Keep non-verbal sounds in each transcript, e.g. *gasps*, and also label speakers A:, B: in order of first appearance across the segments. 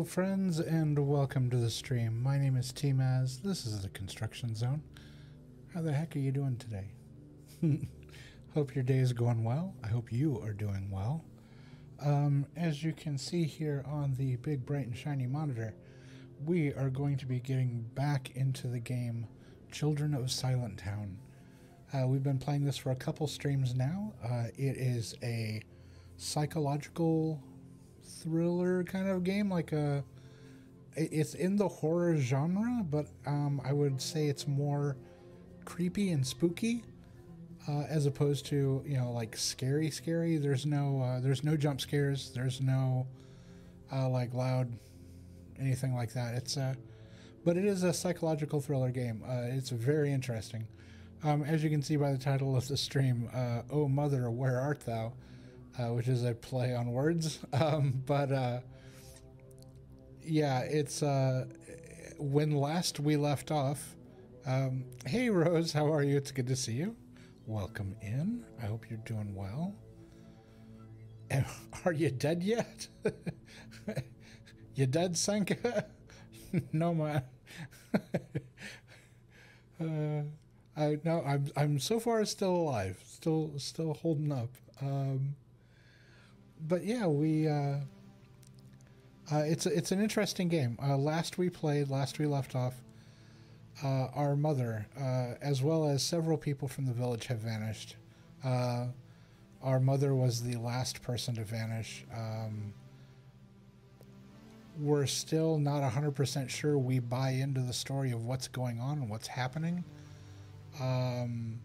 A: Hello, friends, and welcome to the stream. My name is T-Maz. This is the Construction Zone. How the heck are you doing today? *laughs* hope your day is going well. I hope you are doing well. Um, as you can see here on the big, bright, and shiny monitor, we are going to be getting back into the game Children of Silentown. Uh, we've been playing this for a couple streams now. Uh, it is a psychological thriller kind of game, like a. It's in the horror genre, but um, I would say it's more creepy and spooky, uh, as opposed to you know like scary, scary. There's no uh, there's no jump scares. There's no uh, like loud anything like that. It's a, but it is a psychological thriller game. Uh, it's very interesting. Um, as you can see by the title of the stream, uh, "Oh Mother, Where Art Thou," uh, which is a play on words. *laughs* Um, but uh, yeah, it's uh, when last we left off. Um, hey Rose, how are you? It's good to see you. Welcome in. I hope you're doing well. *laughs* Are you dead yet? *laughs* you dead, Sanka? no, man. uh, I no, I'm I'm so far still alive, still still holding up. Um, but yeah, we. Uh, uh, it's it's an interesting game. Uh, last we played, last we left off, uh, our mother, uh, as well as several people from the village, have vanished. Uh, our mother was the last person to vanish. Um, we're still not 100% sure we buy into the story of what's going on and what's happening. Um,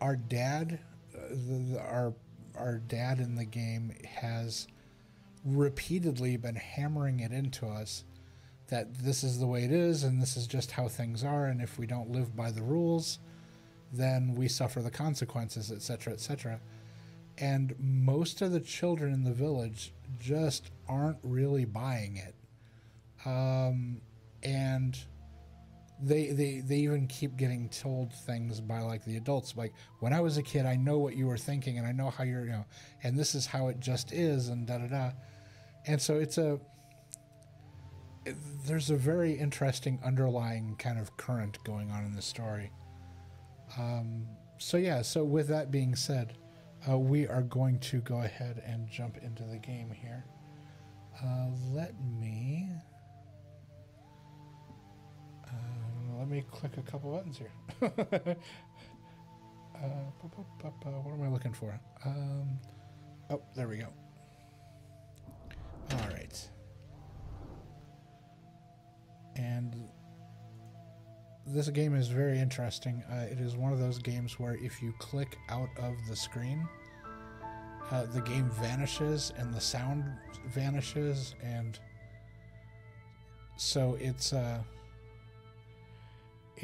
A: our dad, the, the, our our dad in the game has repeatedly been hammering it into us that this is the way it is and this is just how things are and if we don't live by the rules then we suffer the consequences etc etc and most of the children in the village just aren't really buying it. Um, and they, they they even keep getting told things by like the adults like when i was a kid i know what you were thinking and i know how you're you know and this is how it just is and da da da. And so it's a it, there's a very interesting underlying kind of current going on in the story. Um, so yeah so with that being said uh, we are going to go ahead and jump into the game here. Uh, let me let me click a couple buttons here. *laughs* uh, what am I looking for? Um, oh, there we go. All right. And this game is very interesting. Uh, it is one of those games where if you click out of the screen, uh, the game vanishes and the sound vanishes, and so it's uh,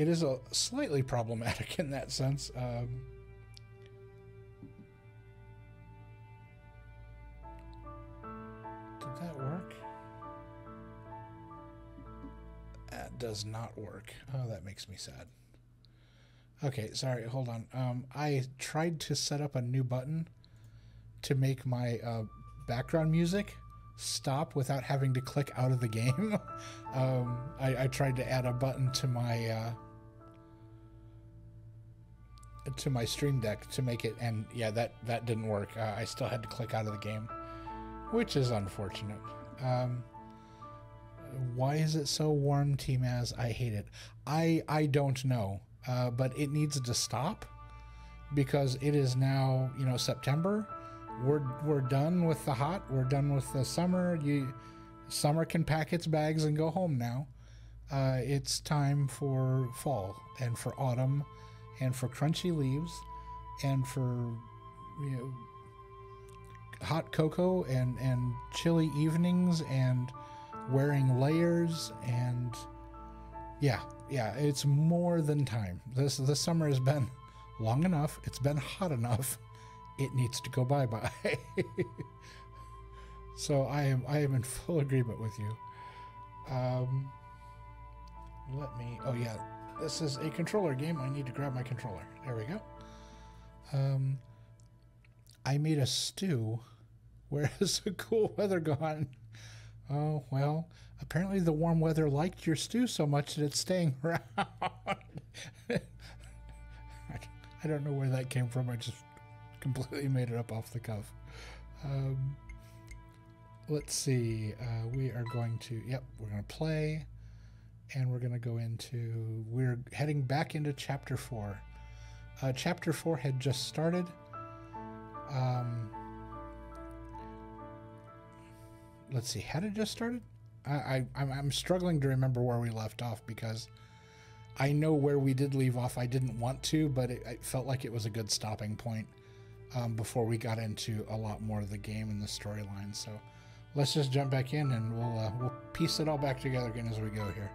A: it is a slightly problematic *laughs* in that sense. Um, did that work? That does not work. Oh, that makes me sad. Okay, sorry, hold on. Um, I tried to set up a new button to make my uh, background music stop without having to click out of the game. *laughs* um, I, I, tried to add a button to my uh, to my Stream Deck to make it, and yeah, that that didn't work. Uh, I still had to click out of the game, which is unfortunate. Um, why is it so warm, team as I hate it. I I don't know, uh, but it needs to stop because it is now you know September we're we're done with the hot. We're done with the summer. You summer can pack its bags and go home now. Uh, it's time for fall and for autumn and for crunchy leaves and for you know hot cocoa and and chilly evenings and wearing layers and yeah yeah it's more than time this this summer has been *laughs* long enough it's been hot enough it needs to go bye bye. *laughs* so I am I am in full agreement with you. Um, let me. Oh yeah, this is a controller game. I need to grab my controller. There we go. Um, I made a stew Where *laughs* has the cool weather gone? Oh, well, apparently the warm weather liked your stew so much that it's staying *laughs* around. I don't know where that came from. I just completely made it up off the cuff. Um, let's see. Uh, we are going to, yep, we're going to play and we're going to go into, we're heading back into chapter four. Uh, chapter four had just started. Um, let's see, had it just started? I, I I'm, struggling to remember where we left off because I know where we did leave off. I didn't want to, but it, it felt like it was a good stopping point um, before we got into a lot more of the game and the storyline. So let's just jump back in and we'll uh, we'll piece it all back together again as we go here.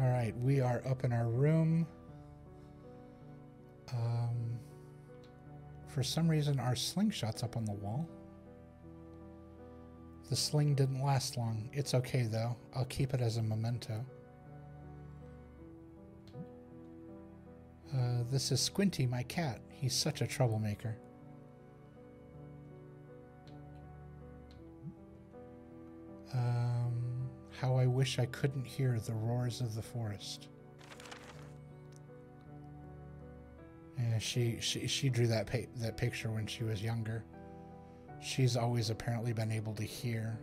A: All right, we are up in our room. Um, for some reason, our slingshot's up on the wall. The sling didn't last long. It's okay, though. I'll keep it as a memento. Uh, this is Squinty, my cat. He's such a troublemaker. Um, how I wish I couldn't hear the roars of the forest. Yeah, she she she drew that pa- that picture when she was younger. She's always apparently been able to hear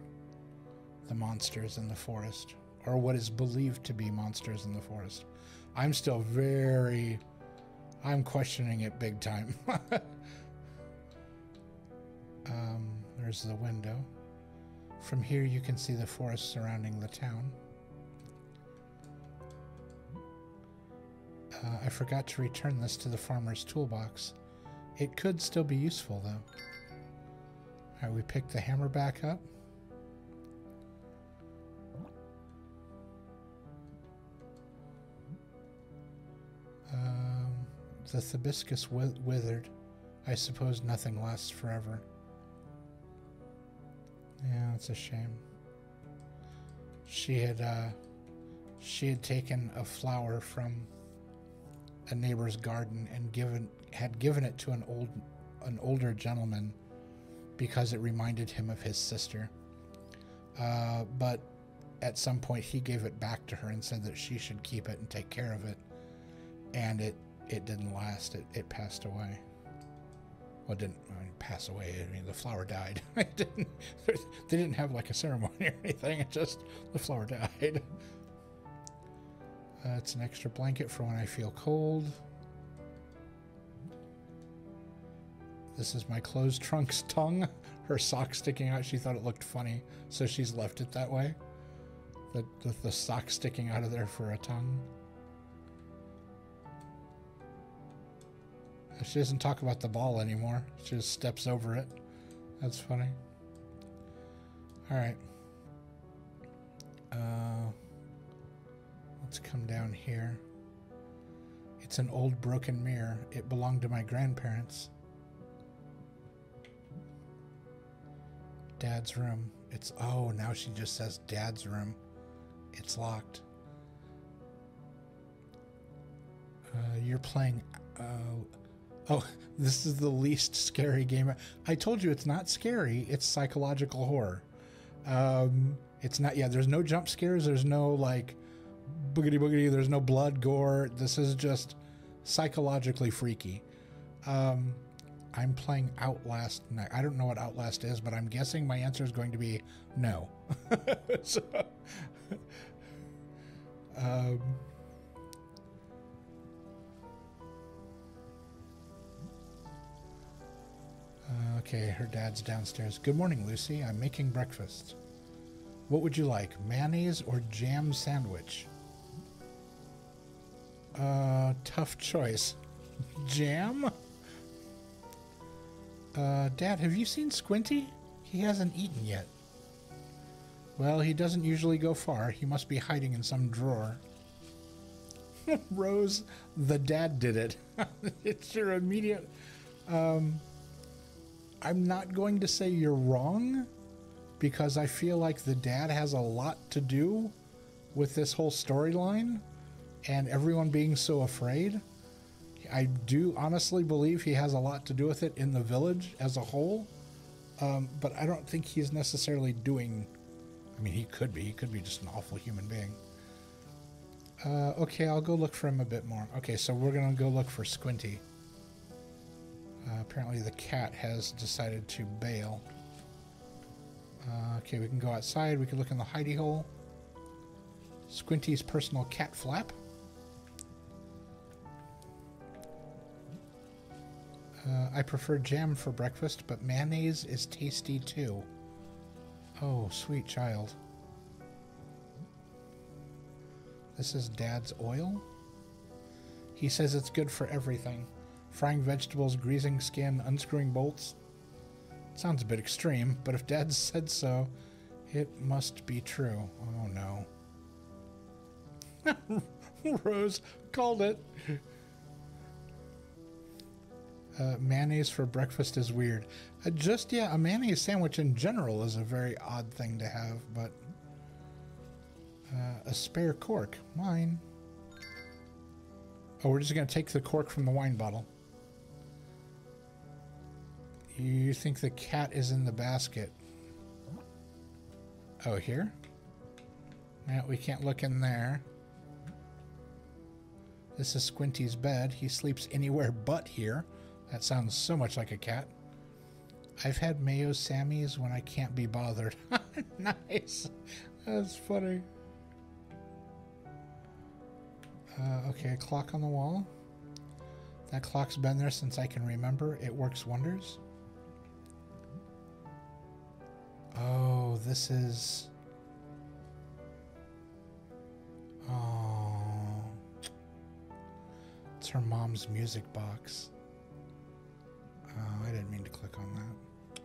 A: the monsters in the forest, or what is believed to be monsters in the forest. I'm still very, I'm questioning it big time. *laughs* um, there's the window. From here, you can see the forest surrounding the town. Uh, I forgot to return this to the farmer's toolbox. It could still be useful, though. Alright, we pick the hammer back up. Um, the hibiscus withered. I suppose nothing lasts forever. Yeah, it's a shame. She had uh, she had taken a flower from a neighbor's garden and given had given it to an old an older gentleman because it reminded him of his sister. Uh, but at some point, he gave it back to her and said that she should keep it and take care of it. And it it didn't last. It it passed away. Well, it didn't I mean, pass away. I mean, the flower died. *laughs* it didn't. They didn't have like a ceremony or anything. It just the flower died. Uh, it's an extra blanket for when I feel cold. This is my clothes trunk's *laughs* tongue. Her sock sticking out. She thought it looked funny, so she's left it that way. The, the, the sock sticking out of there for a tongue. She doesn't talk about the ball anymore. She just steps over it. That's funny. All right. Uh, let's come down here. It's an old broken mirror. It belonged to my grandparents. Dad's room. It's, oh, now she just says Dad's room. It's locked. Uh, you're playing. Uh, oh, *laughs* this is the least scary game. I told you it's not scary, it's psychological horror. Um, it's not, yeah, there's no jump scares, there's no like boogity boogity, there's no blood, gore. This is just psychologically freaky. Um, I'm playing Outlast. I don't know what Outlast is, but I'm guessing my answer is going to be no. *laughs* so, *laughs* um, okay, her dad's downstairs. Good morning, Lucy. I'm making breakfast. What would you like, mayonnaise or jam sandwich? Uh, tough choice. *laughs* Jam? Uh, Dad, have you seen Squinty? He hasn't eaten yet. Well, he doesn't usually go far. He must be hiding in some drawer. *laughs* Rose, the dad did it. *laughs* it's your immediate. Um, I'm not going to say you're wrong because I feel like the dad has a lot to do with this whole storyline. and everyone being so afraid. I do honestly believe he has a lot to do with it in the village as a whole, um, but I don't think he's necessarily doing. I mean, he could be. He could be just an awful human being. Uh, okay, I'll go look for him a bit more. Okay, so we're gonna go look for Squinty. Uh, apparently, the cat has decided to bail. Uh, okay, we can go outside. We can look in the hidey hole. Squinty's personal cat flap. Uh, I prefer jam for breakfast, but mayonnaise is tasty too. Oh, sweet child. This is Dad's oil? He says it's good for everything. Frying vegetables, greasing skin, unscrewing bolts. Sounds a bit extreme, but if Dad *laughs* said so, it must be true. Oh no. *laughs* Rose called it. Uh, mayonnaise for breakfast is weird. Uh, just, yeah, a mayonnaise sandwich in general is a very odd thing to have, but. Uh, a spare cork. Mine. Oh, we're just going to take the cork from the wine bottle. You think the cat is in the basket? Oh, here? Yeah, we can't look in there. This is Squinty's bed. He sleeps anywhere but here. That sounds so much like a cat. I've had mayo Sammys when I can't be bothered. *laughs* nice. That's funny. Uh, okay, a clock on the wall. That clock's been there since I can remember. It works wonders. Oh, this is... Oh. It's her mom's music box. Oh, I didn't mean to click on that.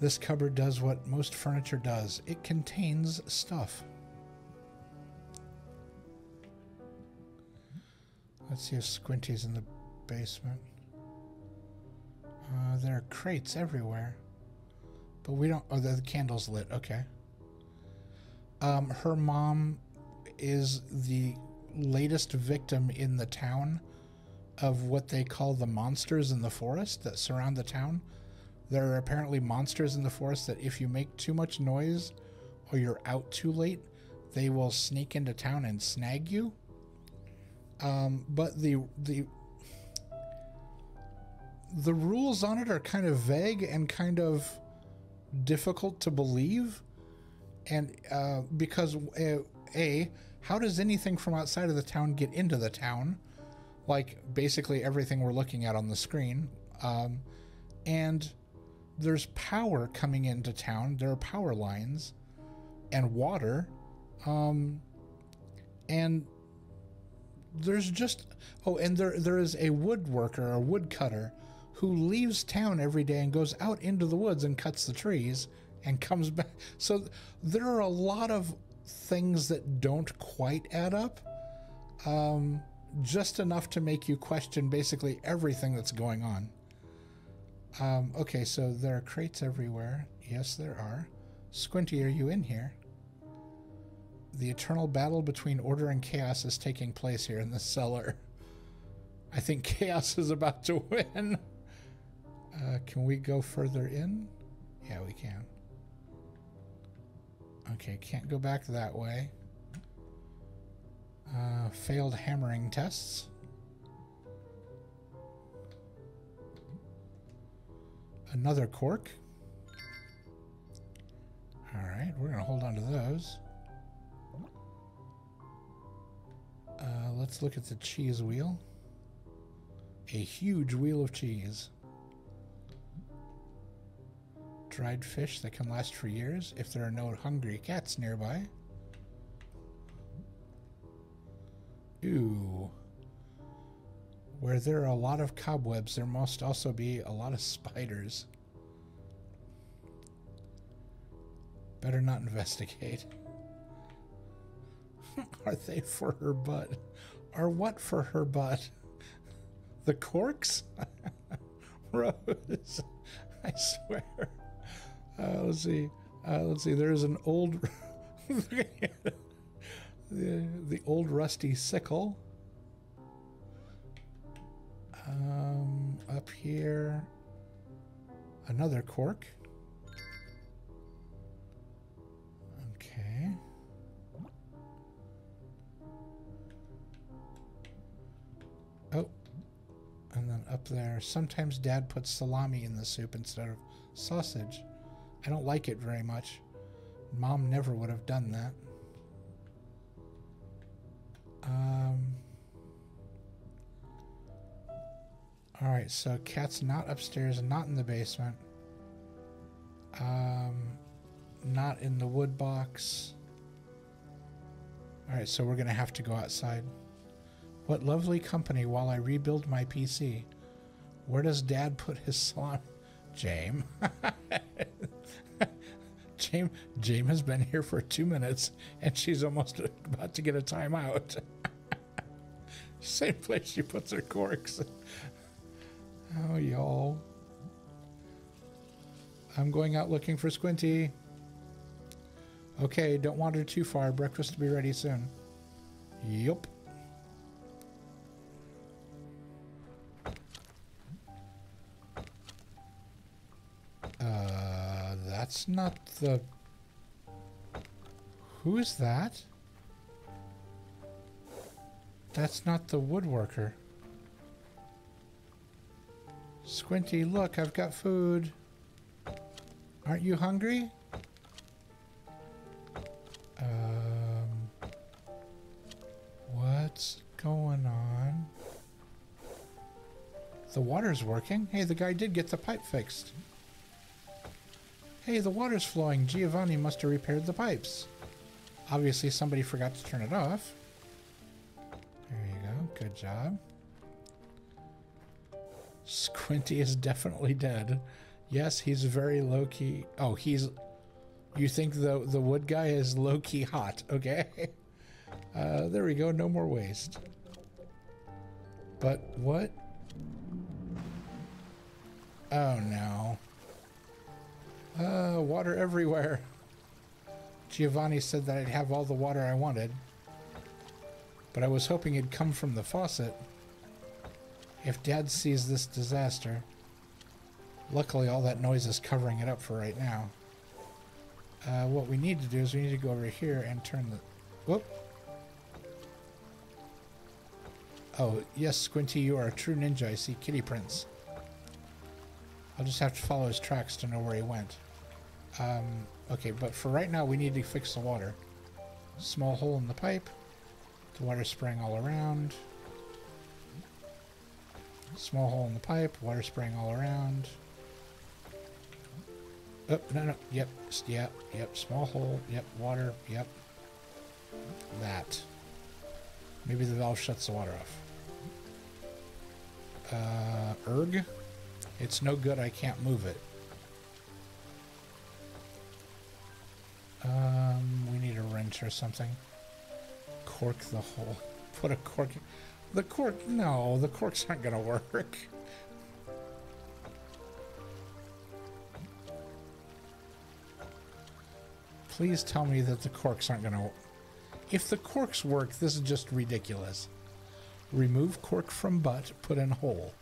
A: This cupboard does what most furniture does. It contains stuff. Let's see if Squinty's in the basement. Uh, there are crates everywhere. But we don't... Oh, the candle's lit. Okay. Um, her mom is the latest victim in the town of what they call the monsters in the forest that surround the town. There are apparently monsters in the forest that if you make too much noise or you're out too late, they will sneak into town and snag you. Um, but the the the rules on it are kind of vague and kind of difficult to believe, and uh, because uh, a how does anything from outside of the town get into the town? Like basically everything we're looking at on the screen, um, and there's power coming into town. There are power lines and water, um, and there's just oh, and there there is a woodworker, a woodcutter, who leaves town every day and goes out into the woods and cuts the trees and comes back. So there are a lot of things that don't quite add up. Um, just enough to make you question basically everything that's going on. Um, okay, so there are crates everywhere. Yes, there are. Squinty, are you in here? The eternal battle between order and chaos is taking place here in the cellar. I think *laughs* chaos is about to win. Uh, can we go further in? Yeah, we can. Okay, can't go back that way. Uh, failed hammering tests. Another cork. Alright, we're going to hold on to those. Uh, let's look at the cheese wheel. A huge wheel of cheese. Dried fish that can last for years if there are no hungry cats nearby. Ooh. Where there are a lot of cobwebs, there must also be a lot of spiders. Better not investigate. *laughs* Are they for her butt? Are what for her butt? The corks? *laughs* Rose. *laughs* I swear. Uh, let's see. Uh, let's see. There's an old. *laughs* the, the old rusty sickle. Um, up here, another cork. Okay. Oh, and then up there, sometimes Dad puts salami in the soup instead of sausage. I don't like it very much. Mom never would have done that. Um. All right, so cat's not upstairs, not in the basement. Um, not in the wood box. All right, so we're gonna have to go outside. What lovely company while I rebuild my PC. Where does Dad put his *laughs* salon? James. *laughs* James, James has been here for two minutes, and she's almost about to get a timeout. *laughs* Same place she puts her corks. Oh, y'all. I'm going out looking for Squinty. Okay, don't wander too far. Breakfast will be ready soon. Yup. Uh, that's not the... Who's that? That's not the woodworker. Squinty, look, I've got food. Aren't you hungry? Um, what's going on? The water's working. Hey, the guy did get the pipe fixed. Hey, the water's flowing. Giovanni must have repaired the pipes. Obviously, somebody forgot to turn it off. There you go. Good job. Squinty is definitely dead. Yes, he's very low key. Oh, he's. You think the the wood guy is low key hot? Okay. *laughs* Uh, there we go. No more waste. But what? Oh no. Uh, water everywhere. Giovanni said that I'd have all the water I wanted. But I was hoping it'd come from the faucet. If Dad sees this disaster. Luckily, all that noise is covering it up for right now. Uh, what we need to do is we need to go over here and turn the... Whoop. Oh, yes, Squinty, you are a true ninja. I see Kitty Prince. I'll just have to follow his tracks to know where he went. Um, okay, but for right now, we need to fix the water. Small hole in the pipe. The water spraying all around. Small hole in the pipe. Water spraying all around. Oh, no, no. Yep. Yep. Yep. Small hole. Yep. Water. Yep. That. Maybe the valve shuts the water off. Uh, erg. It's no good. I can't move it. Um, we need a wrench or something. Cork the hole. *laughs* Put a cork. The cork. No, the corks aren't to work. Please tell me that the corks aren't to... If the corks work, this is just ridiculous. Remove cork from butt, put in hole.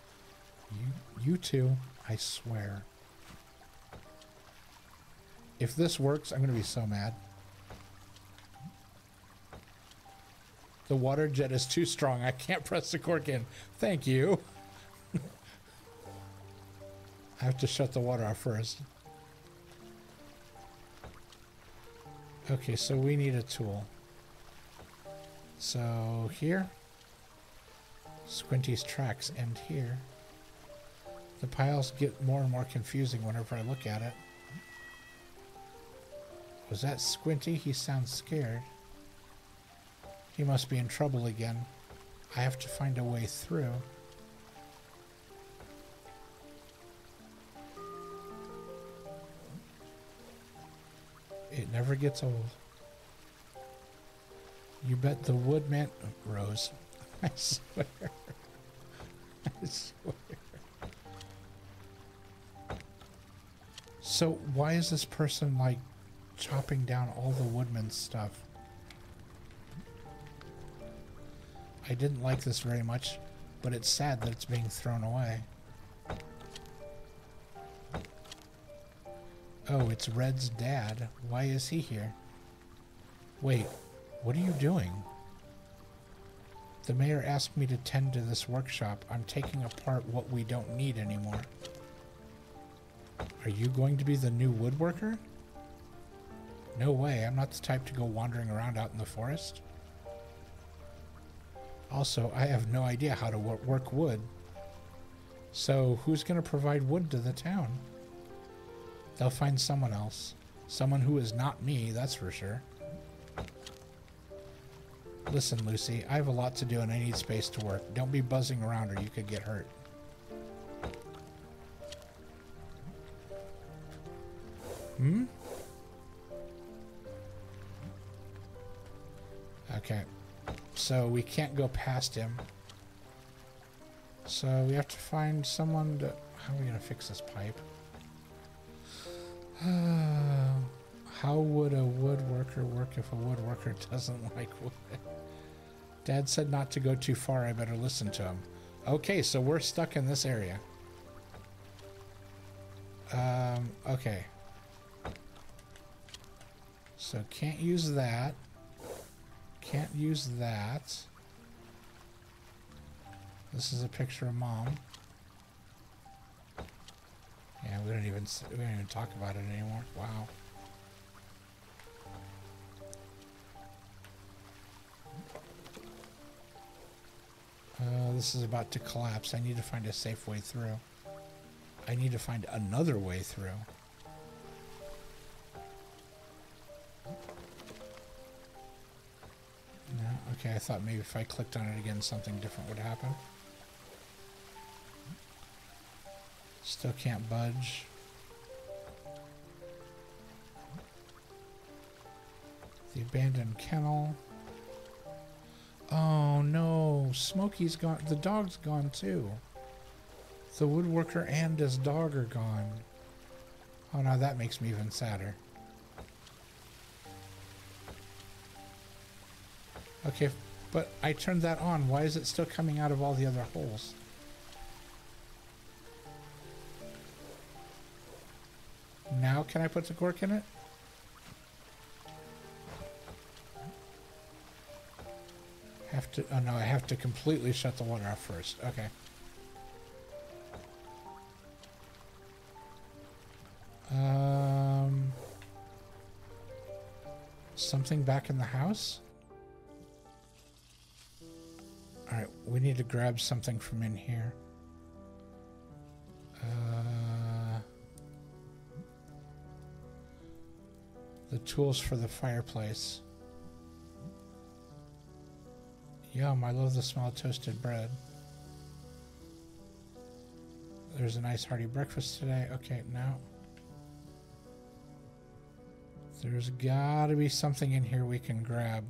A: You, you two, I swear. If this works, I'm going to be so mad. The water jet is too strong. I can't press the cork in. Thank you. *laughs* I have to shut the water off first. Okay, so we need a tool. So here, Squinty's tracks end here. The piles get more and more confusing whenever I look at it. Was that Squinty? He sounds scared. He must be in trouble again. I have to find a way through. It never gets old. You bet the woodman... Rose. *laughs* I swear. *laughs* I swear. So why is this person like chopping down all the woodman's stuff? I didn't like this very much, but it's sad that it's being thrown away. Oh, it's Red's dad. Why is he here? Wait, what are you doing? The mayor asked me to tend to this workshop. I'm taking apart what we don't need anymore. Are you going to be the new woodworker? No way, I'm not the type to go wandering around out in the forest. Also, I have no idea how to work wood. So, who's going to provide wood to the town? They'll find someone else. Someone who is not me, that's for sure. Listen, Lucy, I have a lot to do and I need space to work. Don't be buzzing around or you could get hurt. Hmm? Okay. So we can't go past him. So we have to find someone to... How are we going to fix this pipe? *sighs* How would a woodworker work if a woodworker *laughs* doesn't like wood? Dad said not to go too far. I better listen to him. Okay, so we're stuck in this area. Um, okay. So can't use that. Can't use that. This is a picture of mom. Yeah, we don't even we don't even talk about it anymore. Wow. Uh, this is about to collapse. I need to find a safe way through. I need to find another way through. Okay, I thought maybe if I clicked on it again, something different would happen. Still can't budge. The abandoned kennel. Oh no, Smokey's gone. The dog's gone too. The woodworker and his dog are gone. Oh now that makes me even sadder. Okay, but I turned that on. Why is it still coming out of all the other holes? Now can I put the cork in it? Have to, oh no, I have to completely shut the water off first. Okay. Um, something back in the house? Alright, we need to grab something from in here. Uh, the tools for the fireplace. Yum, I love the smell of toasted bread. There's a nice hearty breakfast today. Okay, now. There's got to be something in here we can grab.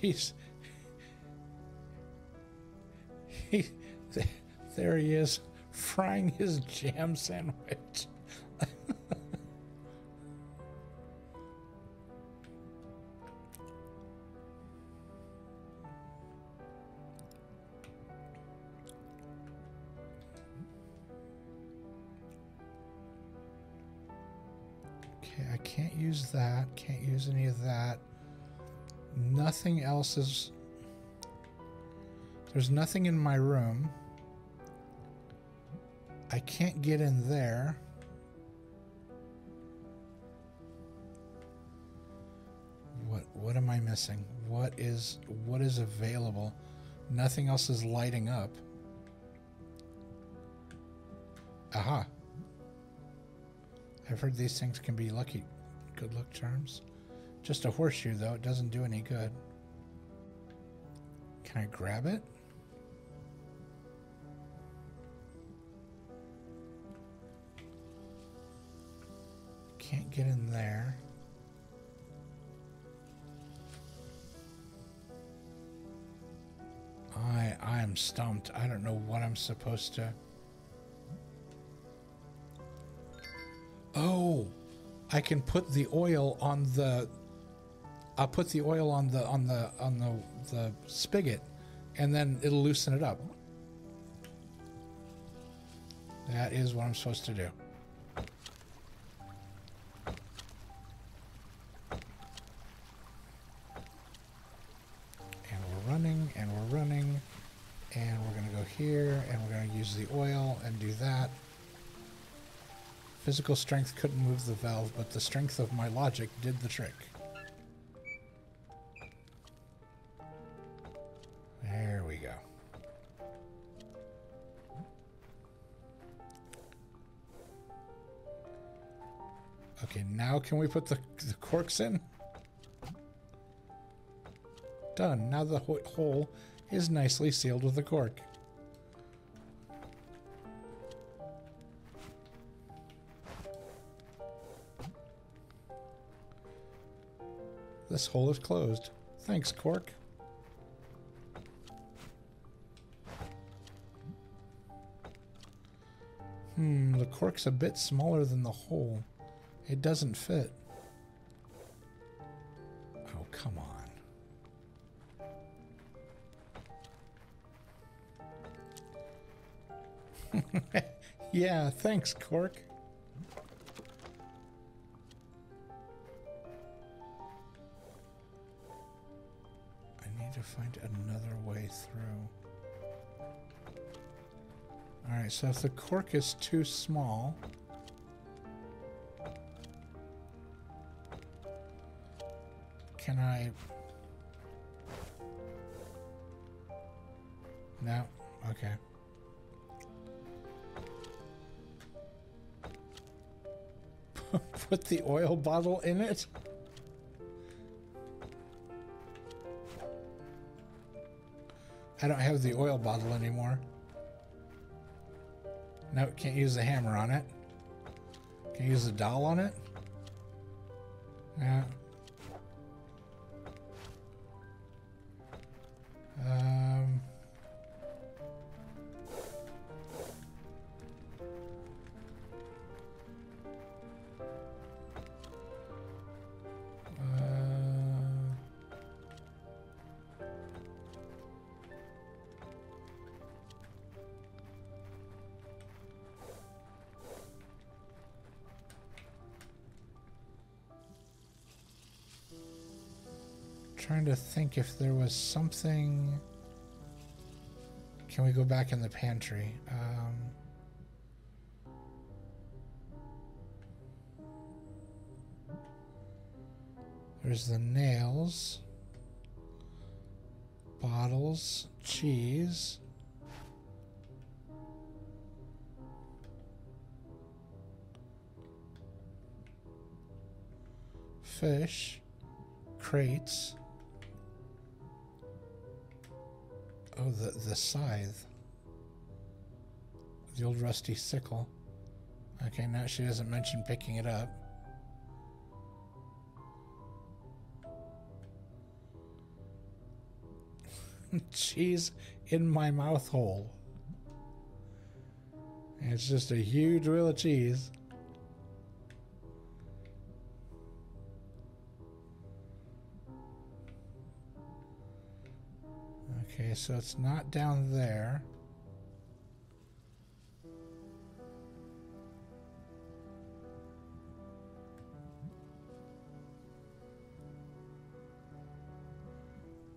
A: He's... He... *laughs* There he is, frying his jam sandwich. Nothing else is... There's nothing in my room. I can't get in there. What what am I missing? What is what is available? Nothing else is lighting up. Aha. I've heard these things can be lucky good luck charms. Just a horseshoe, though. It doesn't do any good. Can I grab it? Can't get in there. I I am stumped. I don't know what I'm supposed to. Oh, I can put the oil on the I'll put the oil on the on the on the the spigot and then it'll loosen it up. That is what I'm supposed to do. And we're running and we're running and we're going to go here and we're going to use the oil and do that. Physical strength couldn't move the valve, but the strength of my logic did the trick. Can we put the, the corks in? Done. Now the ho hole is nicely sealed with a cork. This hole is closed. Thanks, cork. Hmm, the cork's a bit smaller than the hole. It doesn't fit. Oh, come on. *laughs* yeah, thanks, Cork. I need to find another way through. Alright, so if the cork is too small... Can I... No? Okay. *laughs* Put the oil bottle in it? I don't have the oil bottle anymore. No, can't use the hammer on it. Can use the doll on it? Yeah. Think if there was something. Can we go back in the pantry? Um, there's the nails, bottles, cheese. Fish, crates. Oh, the, the scythe. The old rusty sickle. Okay, now she doesn't mention picking it up. *laughs* Cheese in my mouth hole. It's just a huge wheel of cheese. So it's not down there.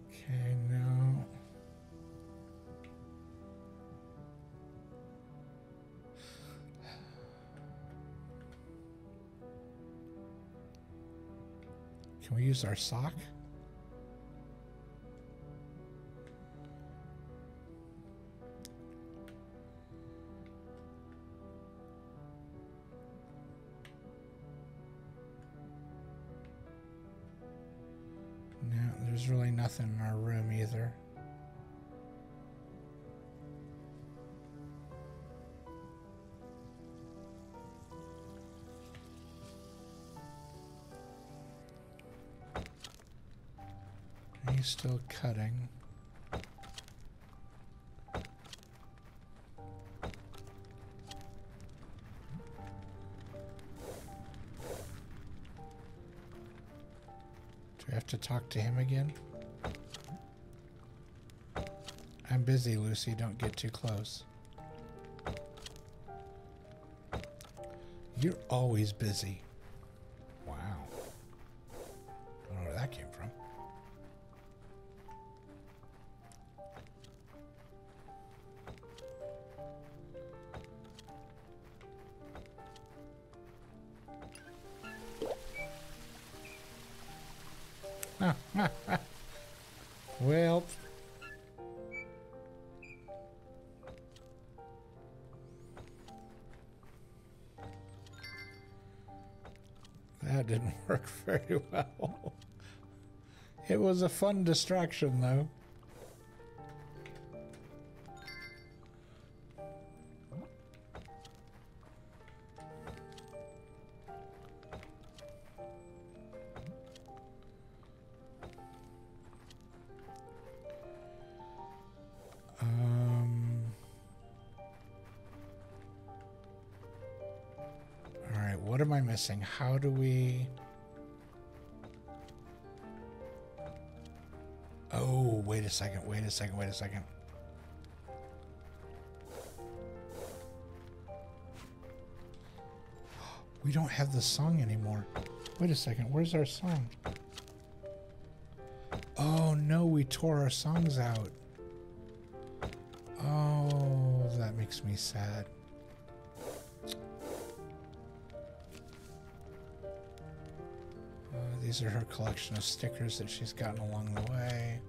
A: Okay, no. Can we use our sock? still cutting. Do I have to talk to him again? I'm busy, Lucy. Don't get too close. You're always busy. *laughs* well, that didn't *laughs* work very well. It was a fun distraction, though. Missing? How do we? Oh, wait a second. Wait a second. Wait a second. *gasps* We don't have the song anymore. Wait a second. Where's our song? Oh no, we tore our songs out. Oh, that makes me sad. These are her collection of stickers that she's gotten along the way.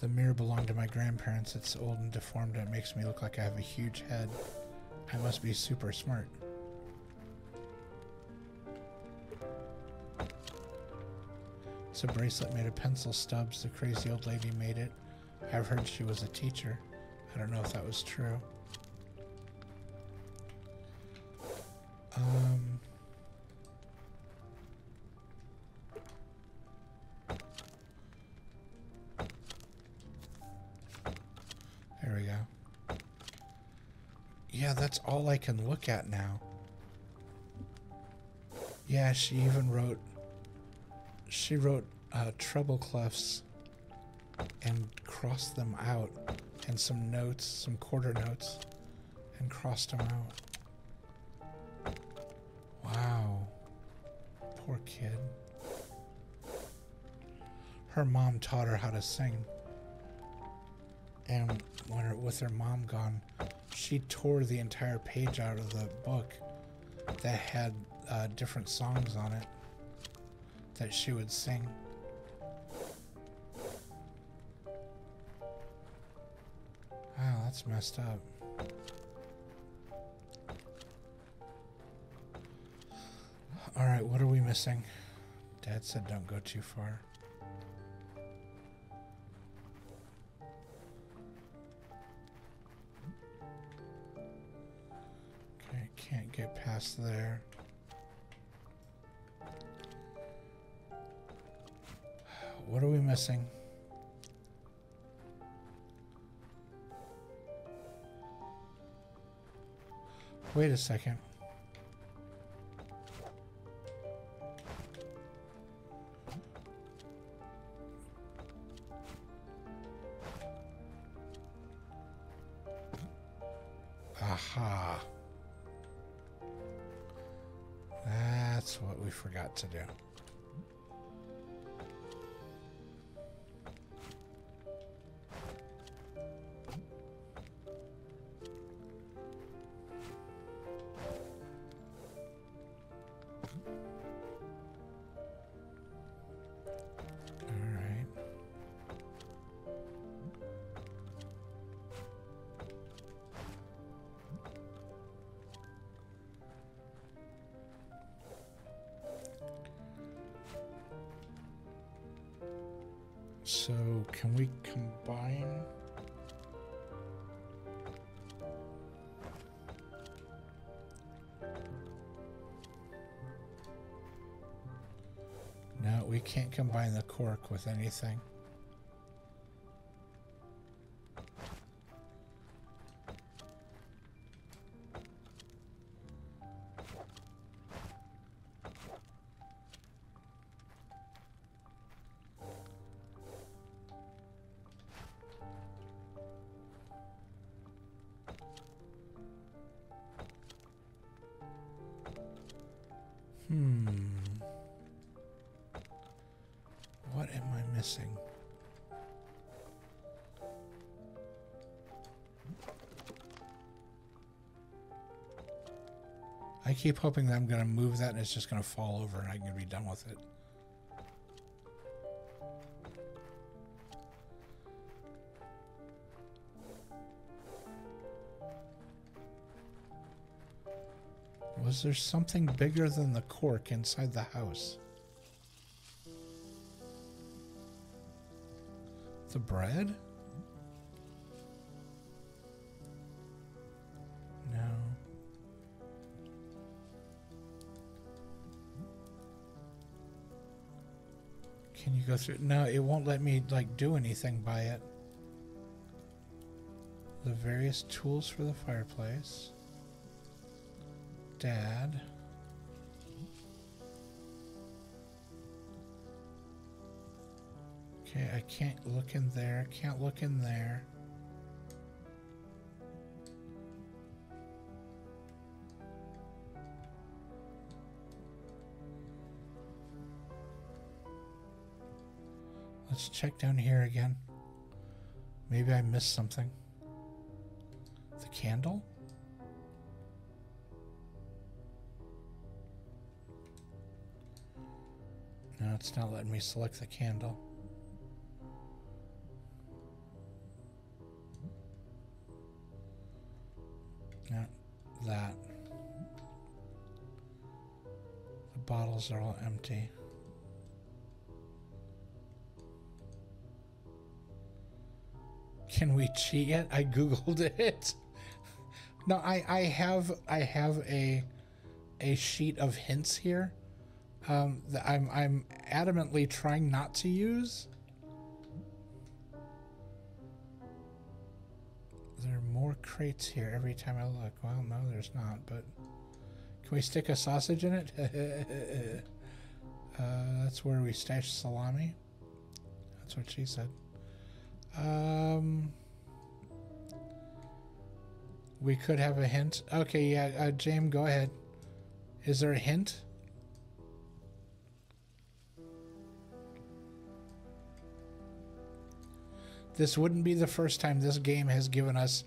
A: The mirror belonged to my grandparents. It's old and deformed and it makes me look like I have a huge head. I must be super smart. It's a bracelet made of pencil stubs. The crazy old lady made it. I've heard she was a teacher. I don't know if that was true. Um, there we go. Yeah, that's all I can look at now. Yeah, she even wrote she wrote uh, treble clefs and crossed them out and some notes, some quarter notes, and crossed them out. Kid. Her mom taught her how to sing. And when her, with her mom gone, she tore the entire page out of the book that had uh, different songs on it that she would sing. Wow, that's messed up. Missing? Dad said don't go too far. Okay, can't get past there. What are we missing? Wait a second. We can't combine the cork with anything. Keep hoping that I'm going to move that and it's just going to fall over and I can be done with it. Was there something bigger than the cork inside the house? The bread? Go through? No, it won't let me like do anything by it. The various tools for the fireplace. Dad. Okay, I can't look in there. Can't look in there. Let's check down here again. Maybe I missed something. The candle? No, it's not letting me select the candle. Not that. The bottles are all empty. Can we cheat yet? I googled *laughs* it. No, I I have I have a a sheet of hints here um, that I'm I'm adamantly trying not to use. There are more crates here every time I look. Well, no, there's not. But can we stick a sausage in it? *laughs* uh, that's where we stash salami. That's what she said. Um, we could have a hint. Okay, yeah, uh, James, go ahead. Is there a hint? this wouldn't be the first time this game has given us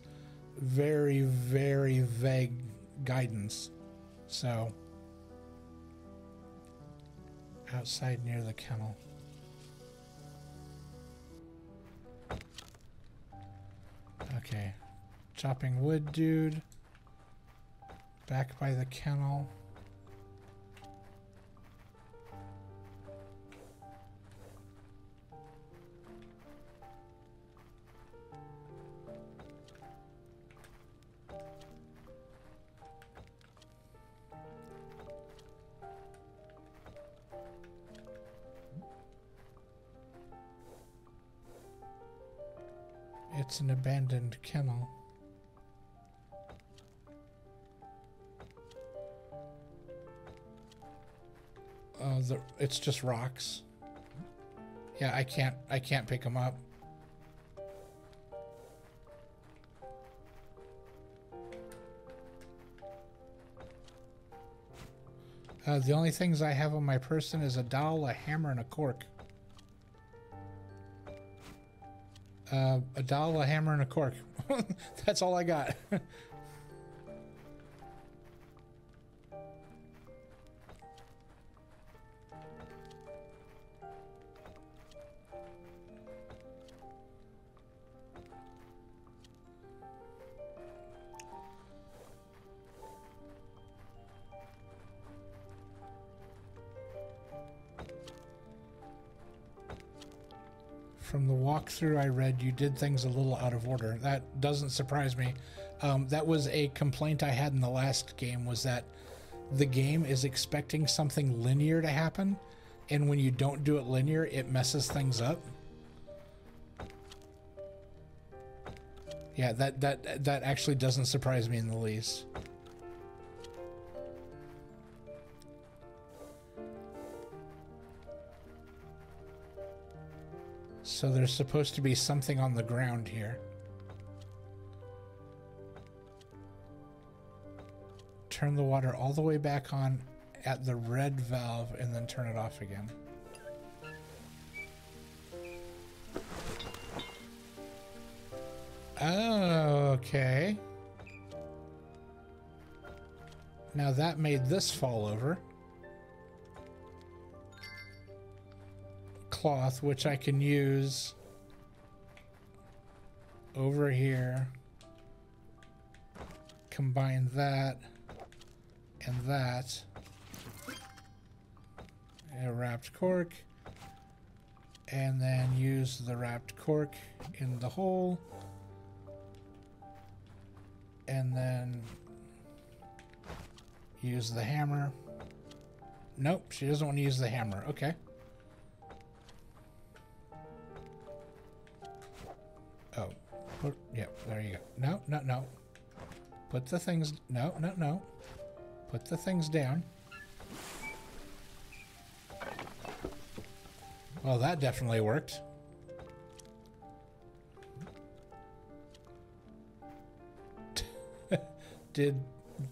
A: very, very vague guidance. So, outside near the kennel. Okay. Chopping wood, dude. Back by the kennel. An abandoned kennel. Uh, the, it's just rocks. Yeah, I can't, I can't pick them up. Uh, the only things I have on my person is a dowel, a hammer, and a cork. Uh, a doll, a hammer, and a cork. *laughs* That's all I got. *laughs* from the walkthrough I read, you did things a little out of order. That doesn't surprise me. Um, that was a complaint I had in the last game was that the game is expecting something linear to happen, and when you don't do it linear, it messes things up. Yeah, that that that actually doesn't surprise me in the least. So there's supposed to be something on the ground here. Turn the water all the way back on at the red valve and then turn it off again. Okay. Now that made this fall over. Cloth, which I can use over here. Combine that and that. A wrapped cork. And then use the wrapped cork in the hole. And then use the hammer. Nope, she doesn't want to use the hammer. Okay. Yeah, there you go. No, no, no. Put the things, no, no, no. Put the things down. Well, that definitely worked. *laughs* Did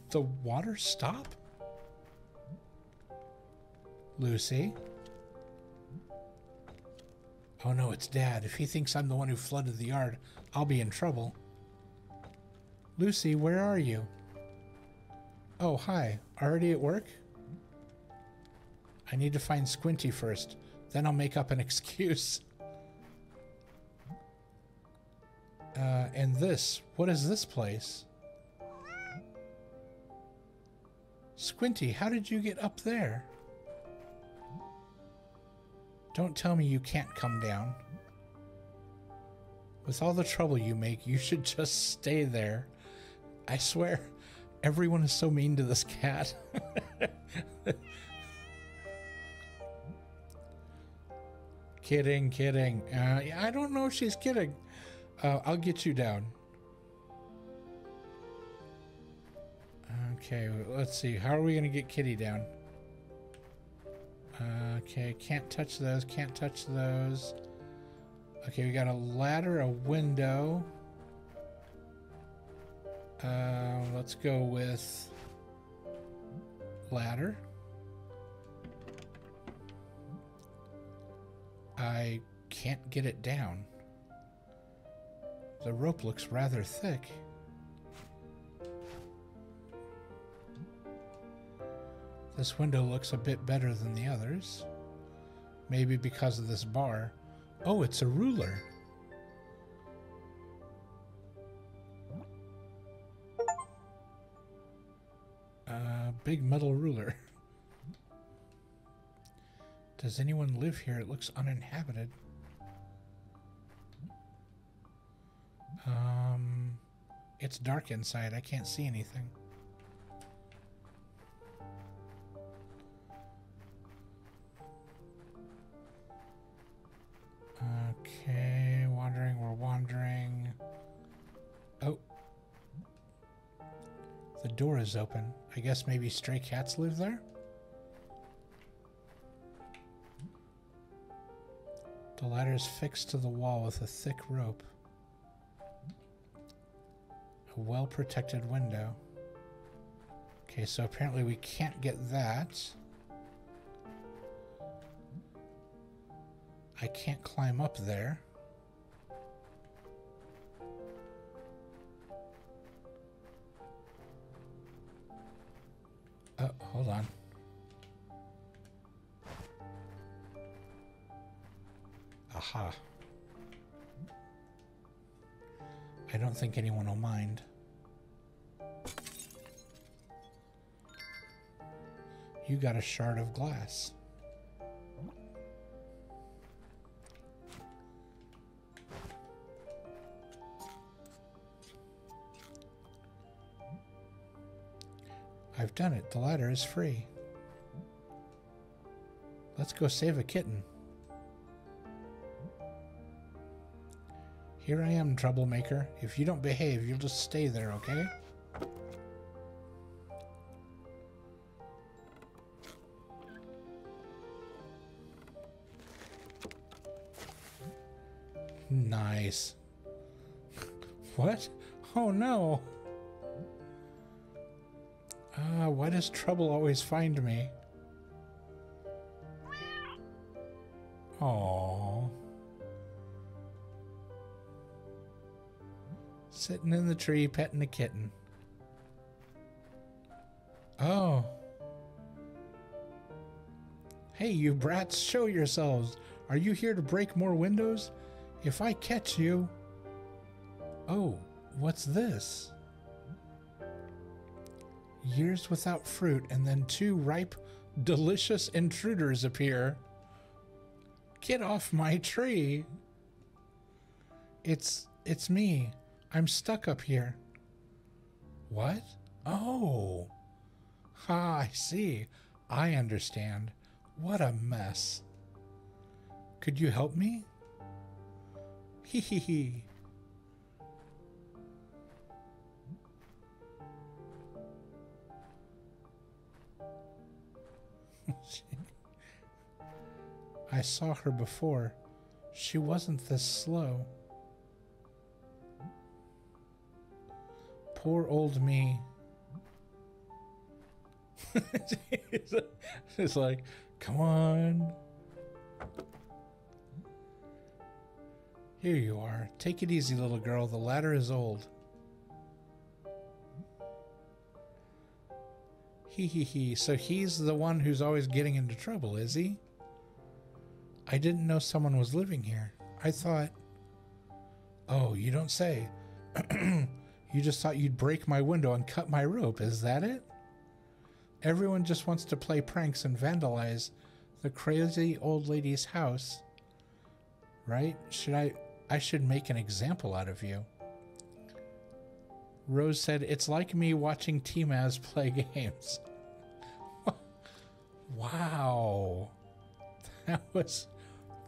A: the water stop? Lucy? Oh no, it's Dad. If he thinks I'm the one who flooded the yard, I'll be in trouble. Lucy, where are you? Oh, hi. Already at work? I need to find Squinty first. Then I'll make up an *laughs* excuse. Uh, and this. What is this place? Squinty, how did you get up there? Don't tell me you can't come down. With all the trouble you make, you should just stay there. I swear, everyone is so mean to this cat. *laughs* kidding, kidding. Uh, I don't know if she's kidding. Uh, I'll get you down. Okay, let's see. How are we going to get Kitty down? Okay, can't touch those, can't touch those. Okay, we got a ladder, a window. Uh, let's go with ladder. I can't get it down. The rope looks rather thick. This window looks a bit better than the others. Maybe because of this bar. Oh, it's a ruler. A big metal ruler. *laughs* Does anyone live here? It looks uninhabited. Um, it's dark inside. I can't see anything. Okay, wandering, we're wandering. Oh. The door is open. I guess maybe stray cats live there? The ladder is fixed to the wall with a thick rope. A well-protected window. Okay, so apparently we can't get that. I can't climb up there. Oh, hold on. Aha. I don't think anyone will mind. You got a shard of glass. Done it. The ladder is free. Let's go save a kitten. Here I am, troublemaker. If you don't behave, you'll just stay there, okay? Nice. *laughs* What? Oh no. Ah, why does trouble always find me? Oh. Sitting in the tree, petting a kitten. Oh. Hey, you brats, show yourselves. Are you here to break more windows? If I catch you. Oh, what's this? Years without fruit, and then two ripe, delicious intruders appear. Get off my tree. It's it's me. I'm stuck up here. What? Oh. Ah, I see. I understand. What a mess. Could you help me? Hee hee hee. *laughs* I saw her before. She wasn't this slow. Poor old me. *laughs* it's like, come on. Here you are. Take it easy, little girl. The ladder is old. He he he. So he's the one who's always getting into trouble, is he? I didn't know someone was living here. I thought. Oh, you don't say. *clears throat* you just thought you'd break my window and cut my rope. Is that it? Everyone just wants to play pranks and vandalize the crazy old lady's house. Right? Should I I should make an example out of you. Rose said, It's like me watching T-Maz play *laughs* games. wow. That was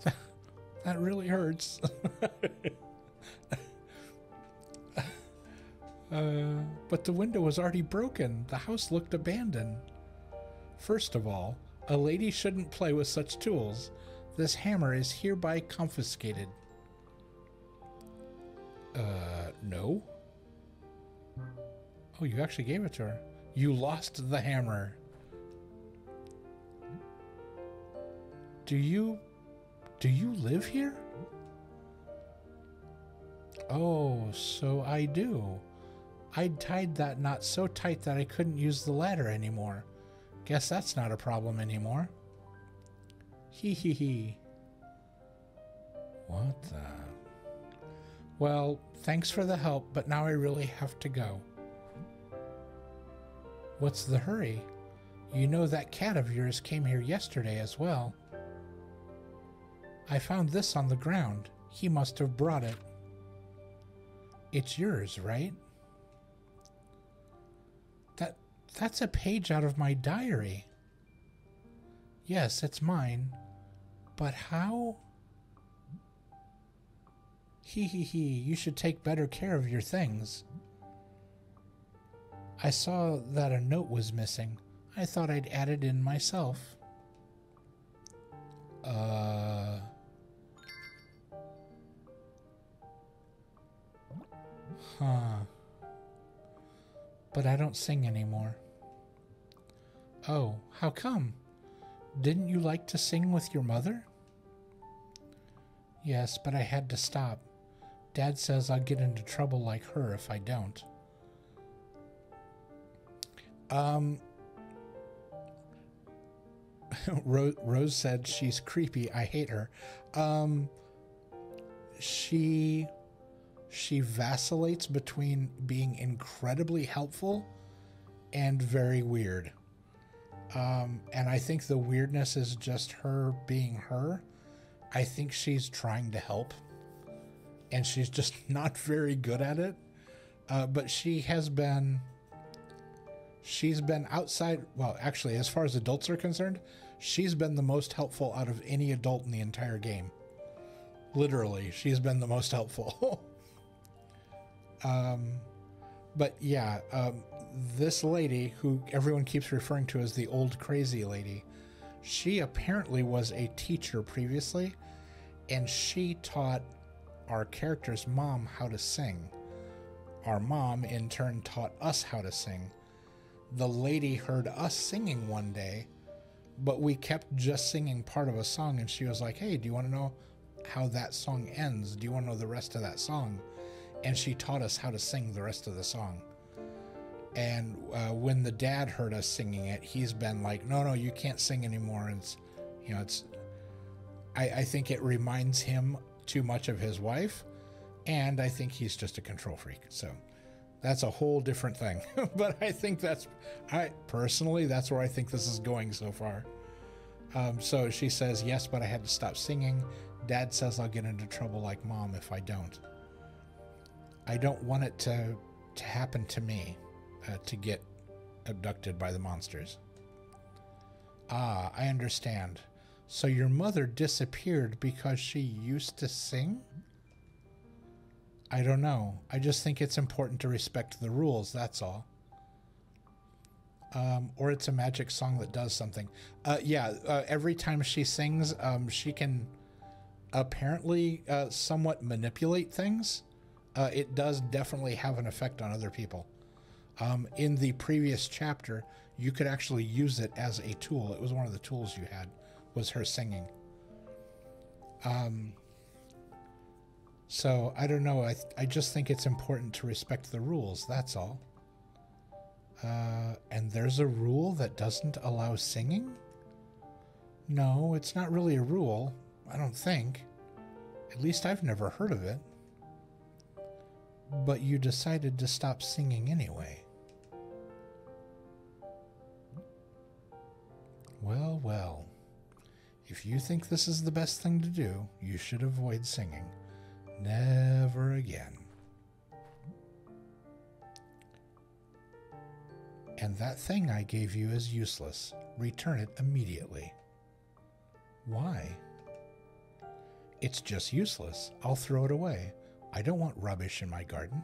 A: that, that really hurts. *laughs* Uh, but the window was already broken. The house looked abandoned. First of all, a lady shouldn't play with such tools. This hammer is hereby confiscated. Uh, no. Oh, you actually gave it to her. You lost the hammer. Do you... Do you live here? Oh, so I do. I'd tied that knot so tight that I couldn't use the ladder anymore. Guess that's not a problem anymore. Hee hee hee. What the? Well, thanks for the help, but now I really have to go. What's the hurry? You know that cat of yours came here yesterday as well. I found this on the ground. He must have brought it. It's yours, right? That that's a page out of my diary. Yes, it's mine. But how? Hee hee hee, you should take better care of your things. I saw that a note was missing. I thought I'd add it in myself. Uh. Huh but I don't sing anymore. Oh, how come? Didn't you like to sing with your mother? Yes, but I had to stop. Dad says I'll get into trouble like her if I don't. Um, *laughs* Rose said she's creepy. I hate her. Um, she she vacillates between being incredibly helpful and very weird. Um, and I think the weirdness is just her being her. I think she's trying to help, and she's just *laughs* not very good at it. Uh, but she has been, she's been outside. Well, actually, as far as adults are concerned, she's been the most helpful out of any adult in the entire game. Literally, she's been the most helpful. *laughs* Um, but yeah, um, this lady, who everyone keeps referring to as the old crazy lady, she apparently was a teacher previously, and she taught our character's mom how to sing. Our mom, in turn, taught us how to sing. The lady heard us singing one day, but we kept just singing part of a song, and she was like, Hey, do you want to know how that song ends? Do you want to know the rest of that song? and she taught us how to sing the rest of the song. And uh, when the dad heard us singing it, he's been like, "No, no, you can't sing anymore." And it's, you know, it's. I, I think it reminds him too much of his wife, and I think he's just a control freak. So that's a whole different thing. *laughs* but I think that's, I personally, that's where I think this is going so far. Um, so she says, Yes, but I had to stop singing. Dad says I'll get into trouble like mom if I don't. I don't want it to, to happen to me, uh, to get abducted by the monsters. Ah, I understand. So your mother disappeared because she used to sing? I don't know. I just think it's important to respect the rules, that's all. Um, or it's a magic song that does something. Uh, yeah, uh, every time she sings, um, she can apparently uh, somewhat manipulate things. Uh, it does definitely have an effect on other people. Um, in the previous chapter, you could actually use it as a tool. It was one of the tools you had, was her singing. Um, so I don't know. I, I just think it's important to respect the rules. That's all. Uh, and there's a rule that doesn't allow singing? No, it's not really a rule. I don't think. At least I've never heard of it. But you decided to stop singing anyway. Well, well. If you think this is the best thing to do, you should avoid singing. Never again. And that thing I gave you is useless. Return it immediately. Why? It's just useless. I'll throw it away. I don't want rubbish in my garden.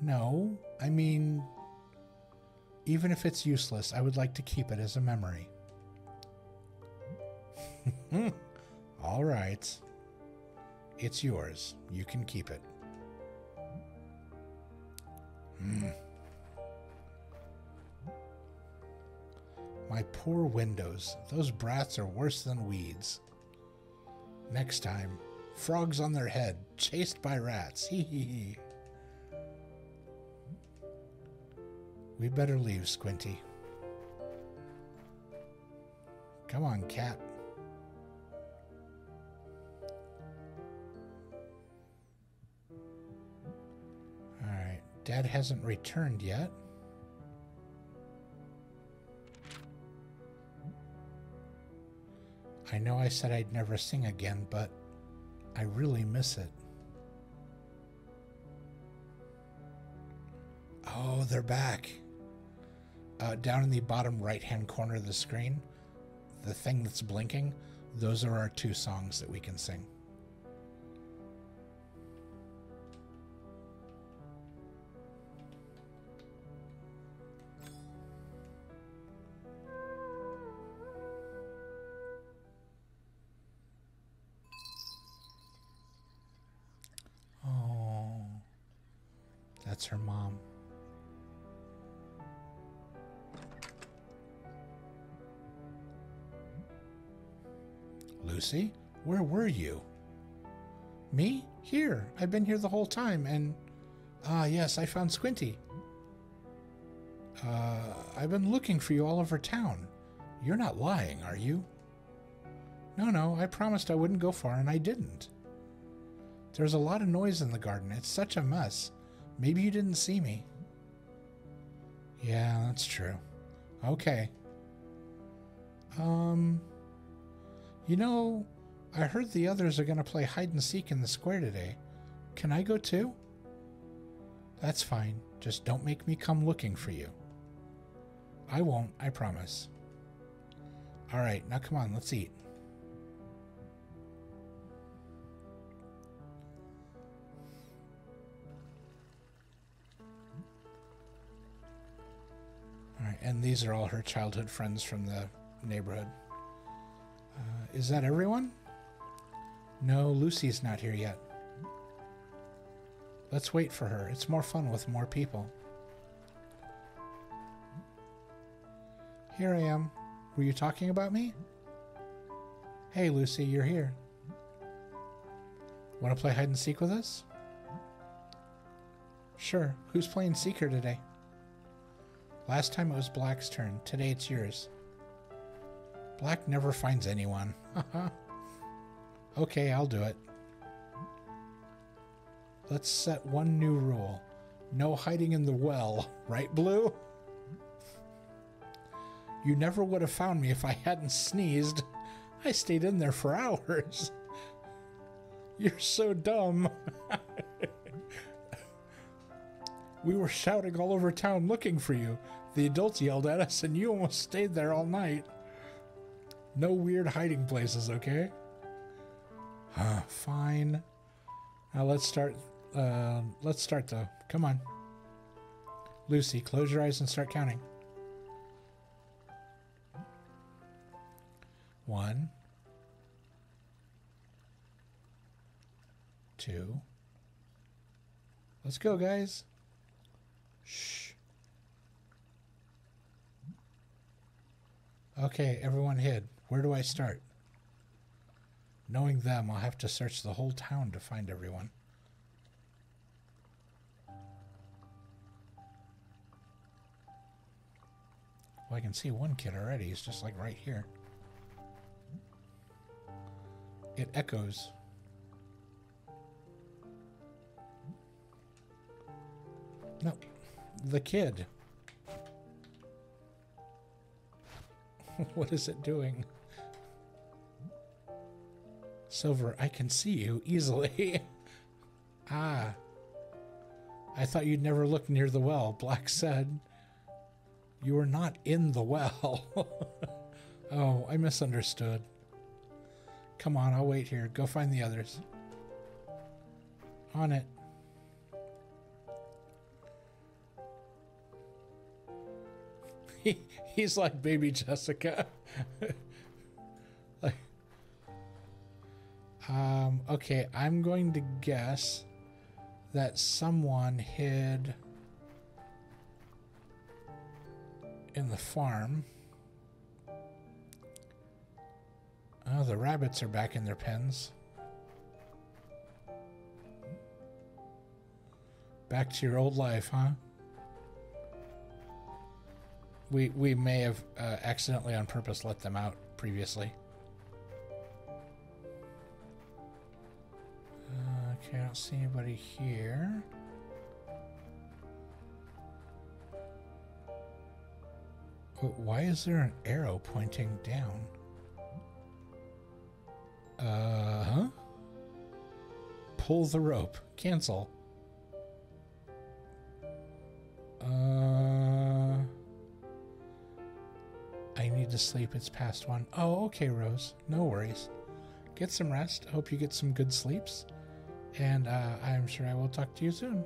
A: No, I mean, even if it's useless, I would like to keep it as a memory. *laughs* All right. It's yours. You can keep it. Hmm. My poor windows. Those brats are worse than weeds. Next time, frogs on their head, chased by rats. Hee hee hee. We better leave, Squinty. Come on, cat. Dad hasn't returned yet. I know I said I'd never sing again, but I really miss it. Oh, they're back. Uh, down in the bottom right hand corner of the screen, the thing that's blinking, those are our two songs that we can sing. That's her mom. Lucy, where were you? Me? Here. I've been here the whole time, and. Ah, yes, I found Squinty. Uh, I've been looking for you all over town. You're not lying, are you? No, no, I promised I wouldn't go far, and I didn't. There's a lot of noise in the garden. It's such a mess. Maybe you didn't see me. Yeah, that's true. Okay. Um. You know, I heard the others are going to play hide and seek in the square today. Can I go too? That's fine. Just don't make me come looking for you. I won't, I promise. All right, now come on, let's eat. Right, and these are all her childhood friends from the neighborhood. Uh, is that everyone? No, Lucy's not here yet. Let's wait for her. It's more fun with more people. Here I am. Were you talking about me? Hey, Lucy, you're here. Want to play hide and seek with us? Sure. Who's playing Seeker today? Last time it was Black's turn. Today it's yours. Black never finds anyone. *laughs* okay, I'll do it. Let's set one new rule. No hiding in the well, *laughs* right, Blue? You never would have found me if I hadn't sneezed. *laughs* I stayed in there for hours. You're so dumb. We were shouting all over town looking for you. The adults yelled at us, and you almost stayed there all night. No weird hiding places, okay? Huh, fine. Now let's start. Uh, let's start though. Come on. Lucy, close your eyes and start counting. One, two. Let's go, guys. Shh. Okay, everyone hid. Where do I start? Knowing them, I'll have to search the whole town to find everyone. Well, I can see one kid already. He's just like right here. It echoes. No, the kid. *laughs* what is it doing? Silver, I can see you easily. *laughs* ah. I thought you'd never look near the well, Black said. You were not in the well. *laughs* oh, I misunderstood. Come on, I'll wait here. Go find the others. On it. He, *laughs* he's like baby Jessica. *laughs* like, um, okay, I'm going to guess that someone hid in the farm. Oh, the rabbits are back in their pens. Back to your old life, huh? We we may have uh, accidentally on purpose let them out previously. Uh, I don't see anybody here. But why is there an arrow pointing down? Uh huh. Pull the rope. Cancel. Need to sleep. It's past one. Oh, okay, Rose. No worries. Get some rest. Hope you get some good sleeps. And uh, I'm sure I will talk to you soon.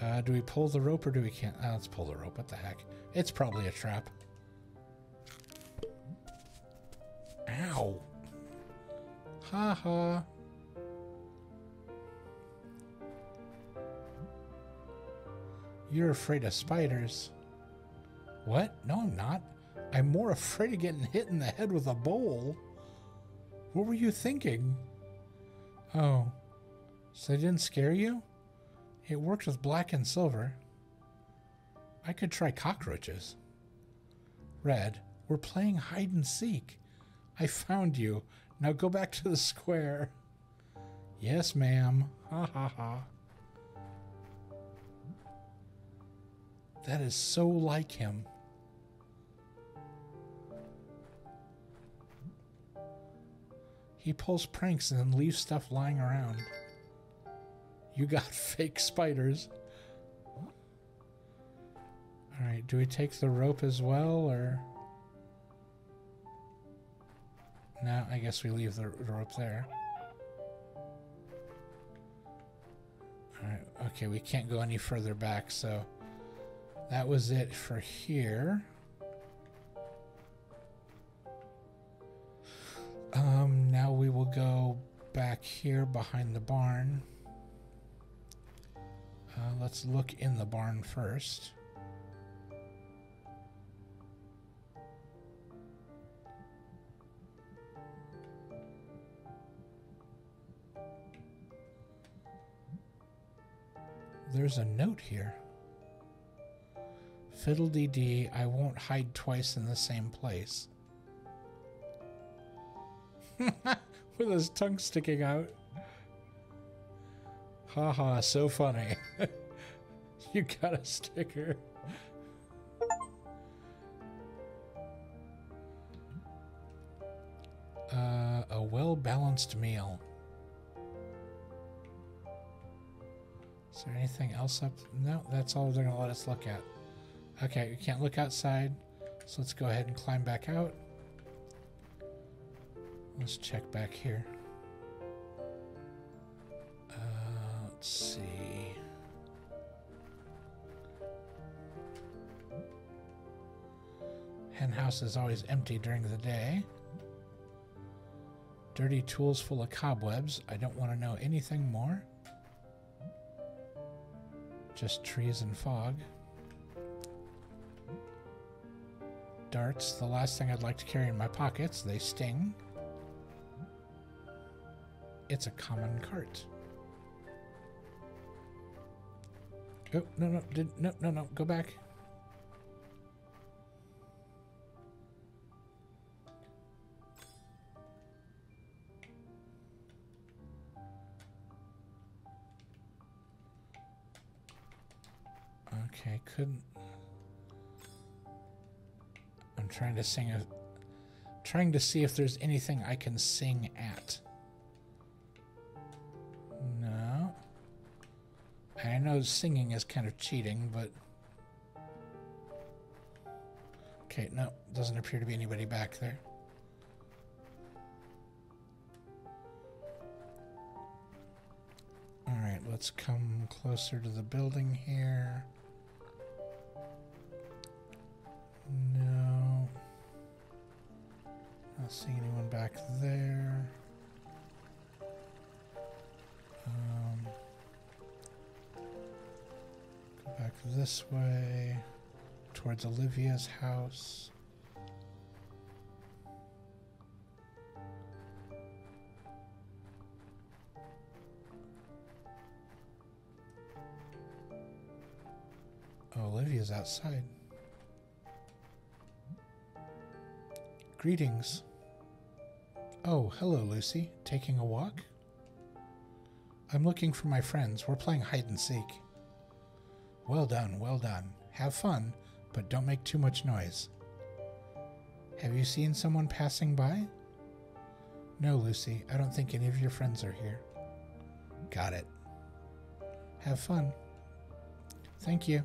A: Uh, do we pull the rope or do we can't? Uh, let's pull the rope. What the heck? It's probably a trap. Ow. Ha ha. You're afraid of spiders. What? No, I'm not. I'm more afraid of getting hit in the head with a bowl. What were you thinking? Oh, so they didn't scare you? It worked with black and silver. I could try cockroaches. Red, we're playing hide and seek. I found you. Now go back to the square. Yes, ma'am. Ha ha ha. That is so like him. He pulls pranks and then leaves stuff lying around. You got *laughs* fake spiders. Alright, do we take the rope as well, or... No, I guess we leave the, the rope there. Alright, okay, we can't go any further back, so... That was it for here. Um, now we will go back here behind the barn. Uh, let's look in the barn first. there's a note here. Fiddle dee dee, I won't hide twice in the same place. *laughs* With his tongue sticking out. Haha, ha, so funny. *laughs* you got a sticker. Uh, a well balanced meal. Is there anything else up? No, that's all they're going to let us look at. Okay, we can't look outside. So let's go ahead and climb back out. Let's check back here. Uh, let's see. Hen house is always empty during the day. Dirty tools full of cobwebs. I don't want to know anything more. Just trees and fog. Darts, the last thing I'd like to carry in my pockets. They sting. It's a common cart. Oh, no, no, did, no, no, no, go back. Okay, couldn't. I'm trying to sing a. Trying to see if there's anything I can sing at. I know singing is kind of cheating, but. Okay, no, doesn't appear to be anybody back there. Alright, let's come closer to the building here. No. Not seeing anyone back there. Um, back this way towards Olivia's house. Oh, Olivia's outside. Greetings. Oh, hello, Lucy. Taking a walk? I'm looking for my friends. We're playing hide and seek. Well done, well done. Have fun, but don't make too much noise. Have you seen someone passing by? No, Lucy. I don't think any of your friends are here. Got it. Have fun. Thank you.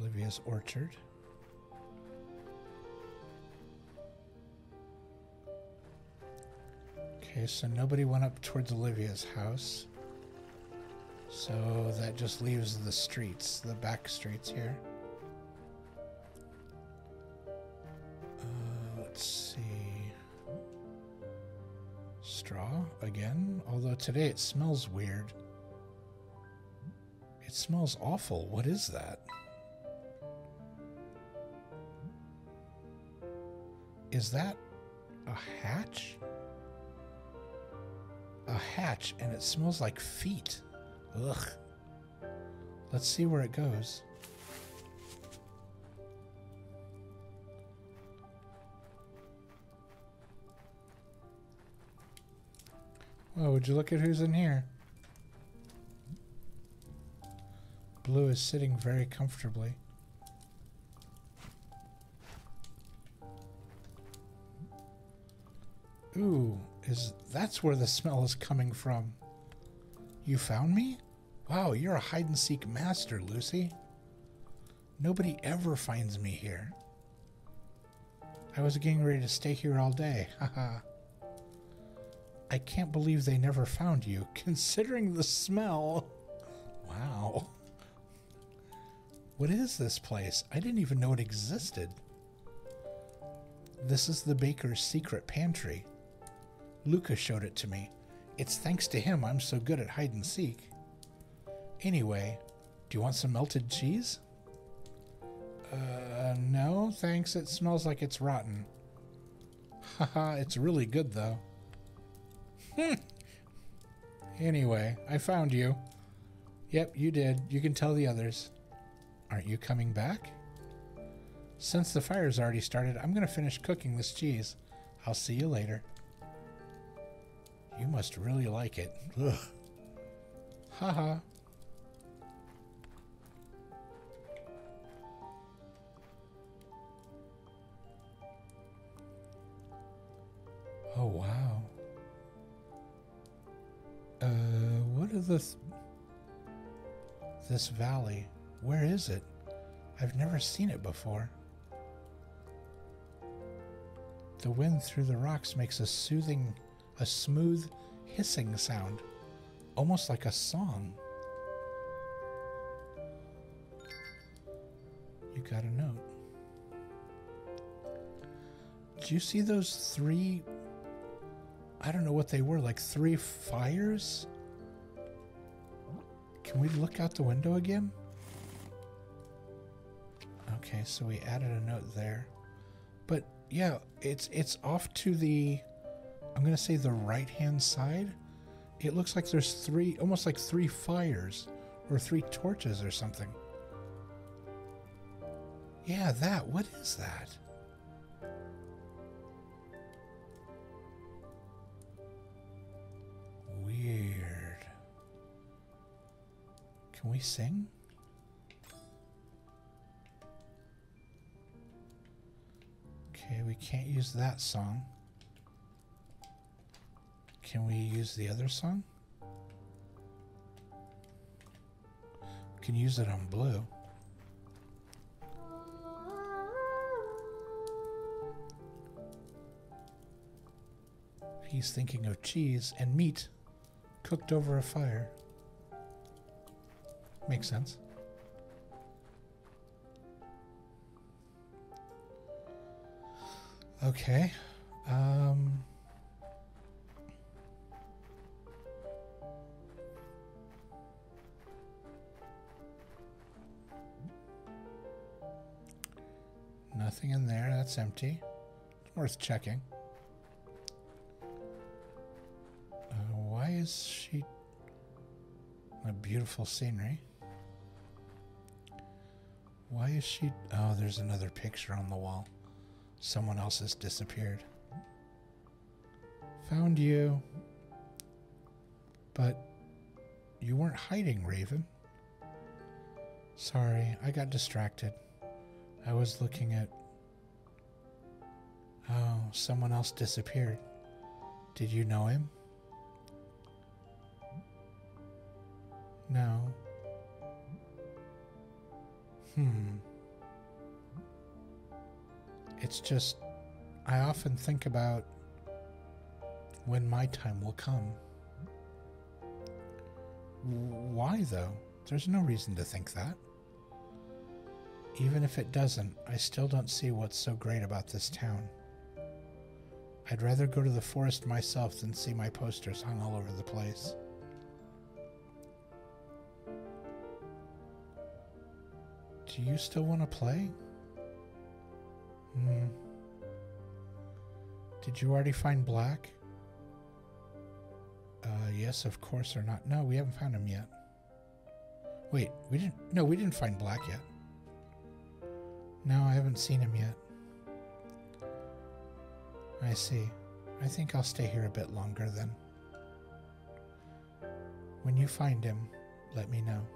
A: Olivia's Orchard. Okay, so nobody went up towards Olivia's house. So that just leaves the streets, the back streets here. Uh, let's see. Straw again, although today it smells weird. It smells awful. What is that? Is that a hatch? a hatch and it smells like feet. Ugh. Let's see where it goes. Oh, would you look at who's in here? Blue is sitting very comfortably. Ooh, is that's where the smell is coming from. You found me? Wow, you're a hide and seek master, Lucy. Nobody ever finds me here. I was getting ready to stay here all day. *laughs* Haha. I can't believe they never found you, *laughs* considering the smell. Wow. What is this place? I didn't even know it existed. This is the baker's secret pantry. Lucas showed it to me. It's thanks to him I'm so good at hide and seek. Anyway, do you want some melted cheese? Uh, no, thanks. It smells like it's rotten. Haha, it's really good though. Anyway, I found you. Yep, you did. You can tell the others. Aren't you coming back? Since the fire's already started, I'm going to finish cooking this cheese. I'll see you later. You must really like it. Ugh. Haha. Oh, wow. Uh, what is this? This valley. Where is it? I've never seen it before. The wind through the rocks makes a soothing, a smooth hissing sound, almost like a song. You got a note. Do you see those three? I don't know what they were, like three fires? Can we look out the window again? Okay, so we added a note there. But yeah, it's it's off to the I'm going to say the right-hand side. It looks like there's three almost like three fires or three torches or something. Yeah, that. What is that? Weird. Can we sing? Okay, we can't use that song. Can we use the other song? Can use it on blue. He's thinking of cheese and meat cooked over a fire. Makes sense. Okay. Um. Nothing in there. That's empty. It's worth checking. Uh, why is she a beautiful scenery? Why is she? Oh, there's another picture on the wall. Someone else has disappeared. Found you. But you weren't hiding, Raven. Sorry, I got distracted. I was looking at. Oh, someone else disappeared. Did you know him? No. Hmm. It's just, I often think about when my time will come. Why, though? There's no reason to think that. Even if it doesn't, I still don't see what's so great about this town. I'd rather go to the forest myself than see my posters hung all over the place. Do you still want to play? Hmm. Did you already find Black? Uh, yes, of course or not. No, we haven't found him yet. Wait, we didn't. No, we didn't find Black yet. No, I haven't seen him yet. I see. I think I'll stay here a bit longer then. When you find him, let me know.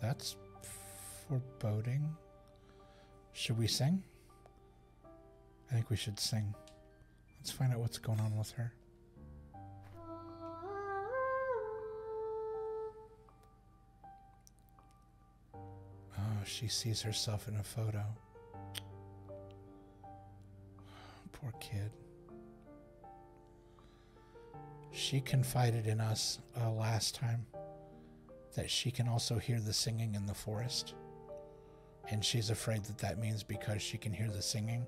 A: That's foreboding. Should we sing? I think we should sing. Let's find out what's going on with her. Oh, she sees herself in a photo. Poor kid. She confided in us uh, last time that she can also hear the singing in the forest. And she's afraid that that means because she can hear the singing,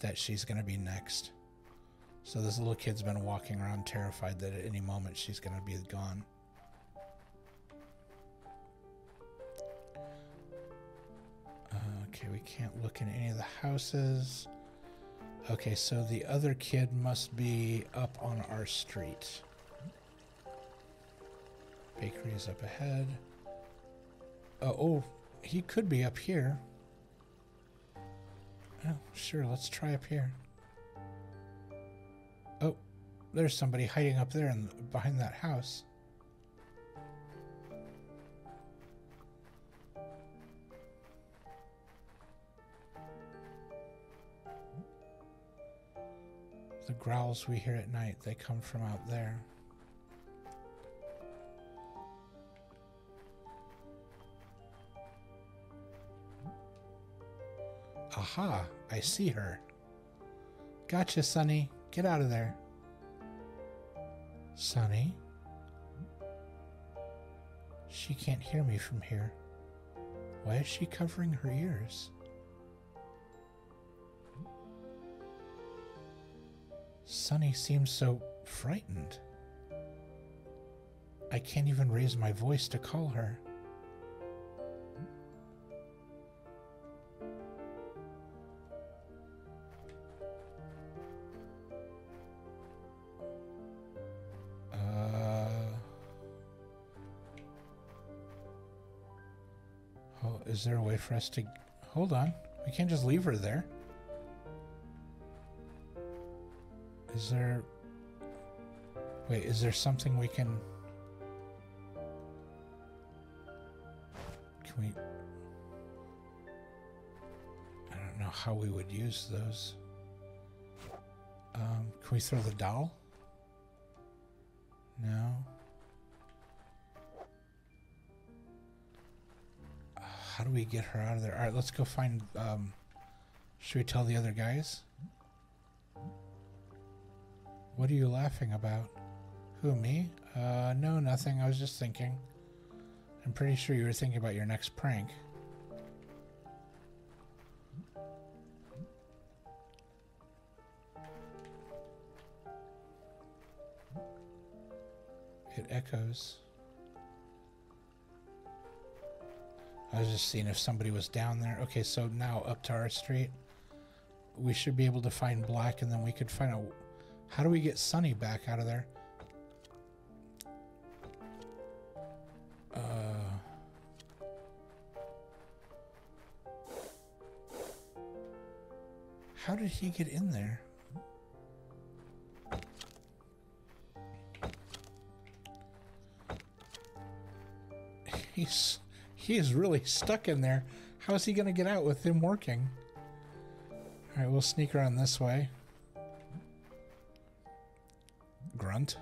A: that she's going to be next. So this little kid's been walking around terrified that at any moment she's going to be gone. Okay, we can't look in any of the houses. Okay, so the other kid must be up on our street. Bakery is up ahead. Uh, oh, he could be up here. Oh, sure, let's try up here. Oh, there's somebody hiding up there in, behind that house. The growls we hear at night, they come from out there. Aha, I see her. Gotcha, Sonny. Get out of there. Sonny? She can't hear me from here. Why is she covering her ears? Sonny seems so frightened. I can't even raise my voice to call her. Uh, oh, is there a way for us to... Hold on. We can't just leave her there. Is there... Wait, is there something we can... Can we... I don't know how we would use those. Um, can we throw the doll? No. how do we get her out of there? All right, let's go find. Um, should we tell the other guys? What are you laughing about? Who, me? Uh, no, nothing. I was just thinking. I'm pretty sure you were thinking about your next prank. It echoes. I was just seeing if somebody was down there. Okay, so now up to our street. We should be able to find Black and then we could find out... How do we get Sonny back out of there? Uh... How did he get in there? *laughs* He's he is really stuck in there. How is he going to get out with him working? All right, we'll sneak around this way. Grunt.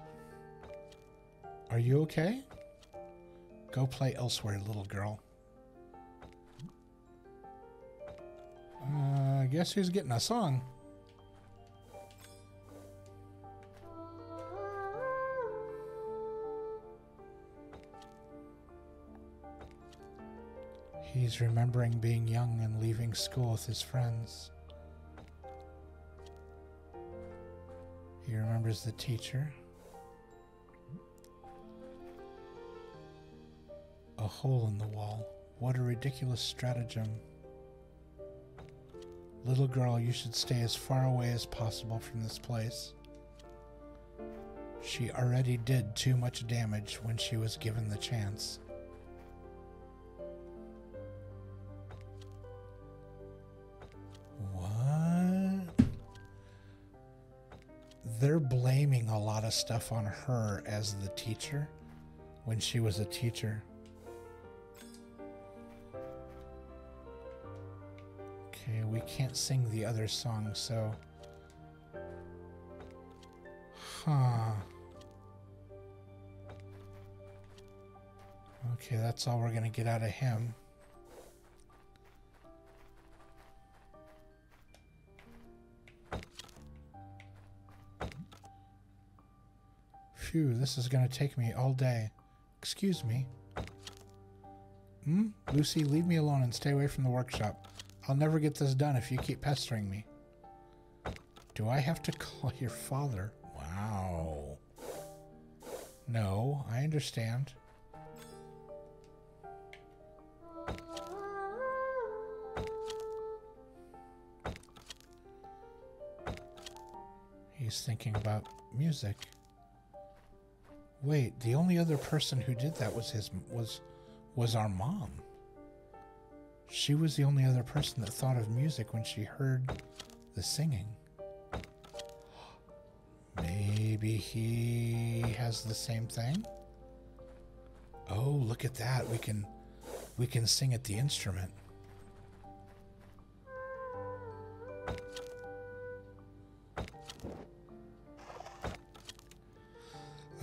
A: Are you okay? Go play elsewhere, little girl. Uh, guess who's getting a song? He's remembering being young and leaving school with his friends. He remembers the teacher. Hole in the wall. What a ridiculous stratagem. Little girl, you should stay as far away as possible from this place. She already did too much damage when she was given the chance. they're blaming a lot of stuff on her as the teacher when she was a teacher. Okay, we can't sing the other song, so. Huh. Okay, that's all we're going to get out of him. Phew, this is going to take me all day. Excuse me. Hmm? Lucy, leave me alone and stay away from the workshop. I'll never get this done if you keep pestering me. Do I have to *laughs* call your father? Wow. No, I understand. He's thinking about music. Wait, the only other person who did that was his was was our mom. She was the only other person that thought of music when she heard the singing. Maybe he has the same thing? Oh, look at that. We can we can sing at the instrument.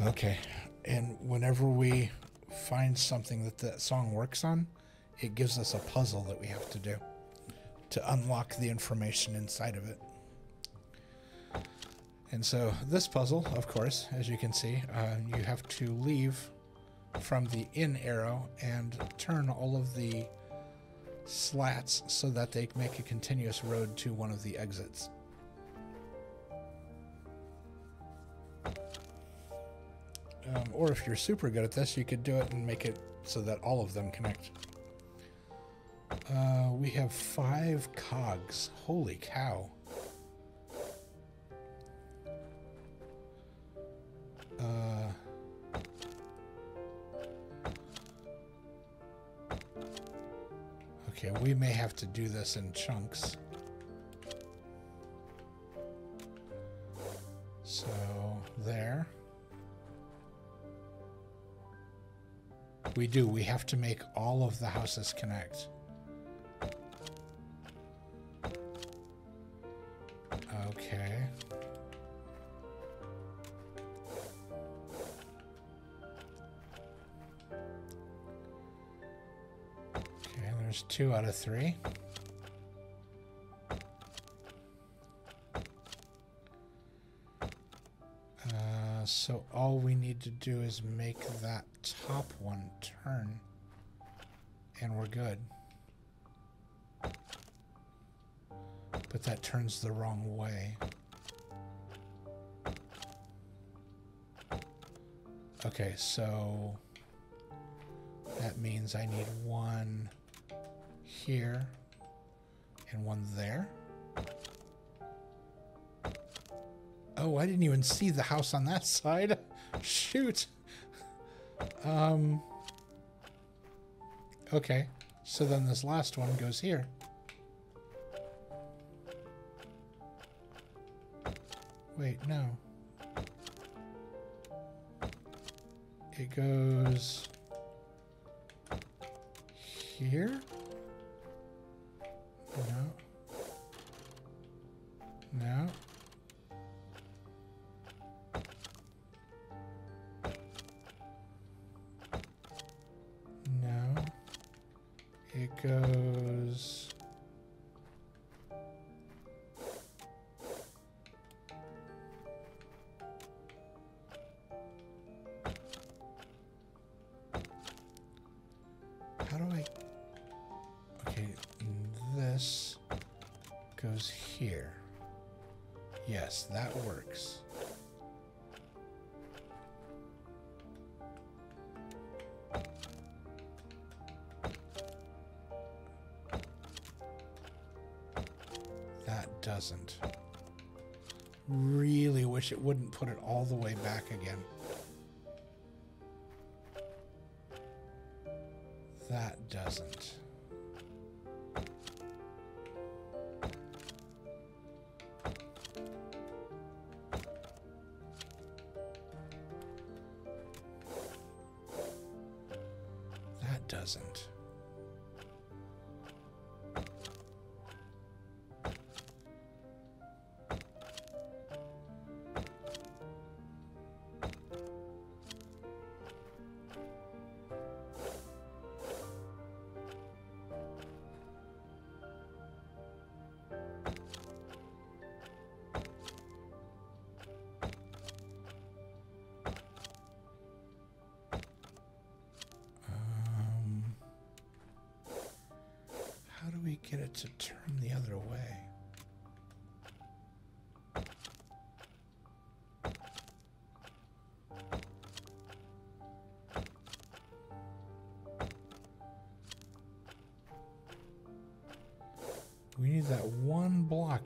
A: Okay. And whenever we find something that the song works on, it gives us a puzzle that we have to do to unlock the information inside of it. And so this puzzle, of course, as you can see, uh, you have to leave from the in arrow and turn all of the slats so that they make a continuous road to one of the exits. Um, or if you're super good at this, you could do it and make it so that all of them connect. Uh, we have five cogs. Holy cow. Uh, okay, we may have to do this in chunks. So, there. We do. We have to make all of the houses connect. Okay. Okay, there's two out of three. Uh, so all we need to do is make that top one turn and we're good. But that turns the wrong way. Okay, so that means I need one here and one there. Oh, I didn't even see the house on that *laughs* side. Shoot. Um. Okay, so then this last one goes here. Wait, no. It goes here? No. No. That doesn't. Really wish it wouldn't put it all the way back again. That doesn't.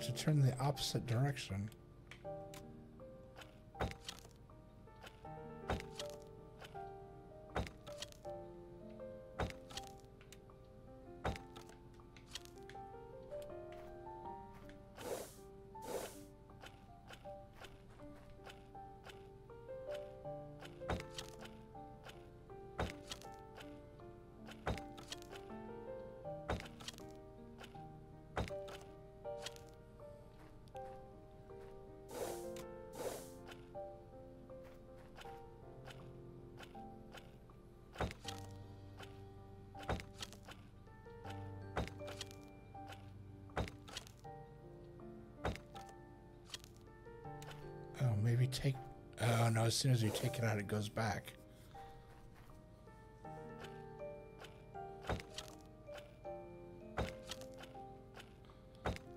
A: To turn the opposite direction. Soon as you take it out, it goes back.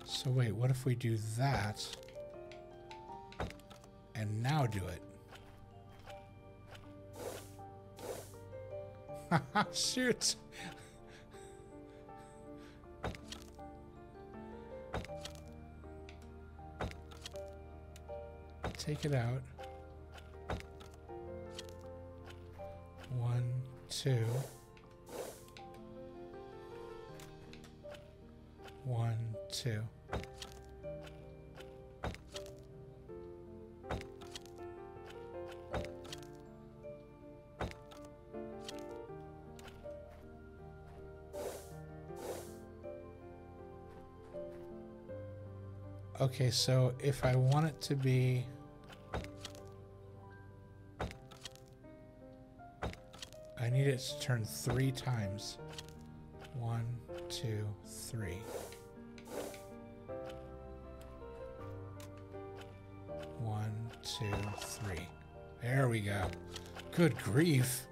A: So wait, what if we do that and now do it? *laughs* Shoot! Take it out. Two. One, two. Okay, so if I want it to be I need it to turn three times. One, two, three. One, two, three. There we go. Good grief.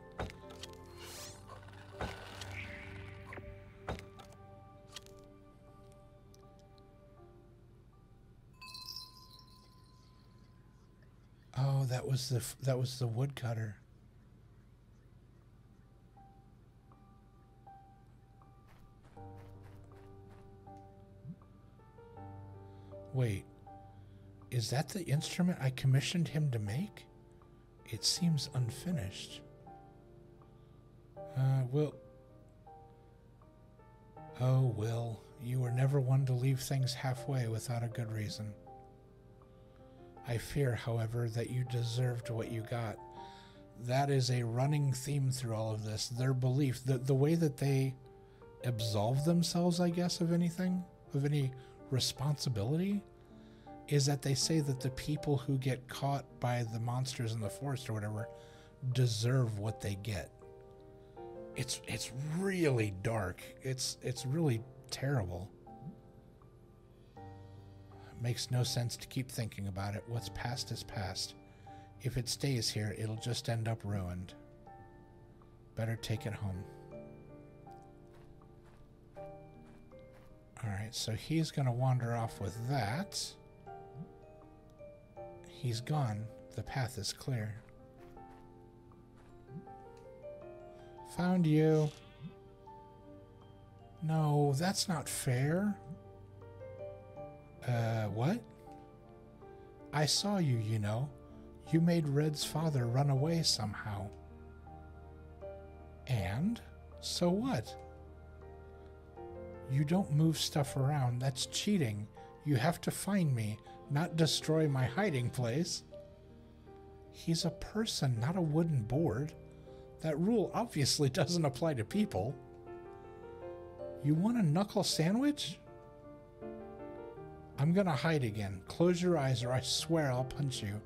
A: Oh, that was the that was the woodcutter. Is that the instrument I commissioned him to make? It seems unfinished. Uh, Will. Oh, Will, you were never one to leave things halfway without a good reason. I fear, however, that you deserved what you got. That is a running theme through all of this. Their belief, the, the way that they absolve themselves, I guess, of anything, of any responsibility is that they say that the people who get caught by the monsters in the forest or whatever deserve what they get. It's it's really dark. It's it's really terrible. It makes no sense to keep thinking about it. What's past is past. If it stays here, it'll just end up ruined. Better take it home. Alright, so he's going to wander off with that. He's gone. The path is clear. Found you. No, that's not fair. Uh, what? I saw you, you know. You made Red's father run away somehow. And? So what? You don't move stuff around. That's cheating. You have to find me, not destroy my hiding place. He's a person, not a wooden board. That rule obviously *laughs* doesn't apply to people. You want a knuckle sandwich? I'm gonna hide again. Close your eyes or I swear I'll punch you.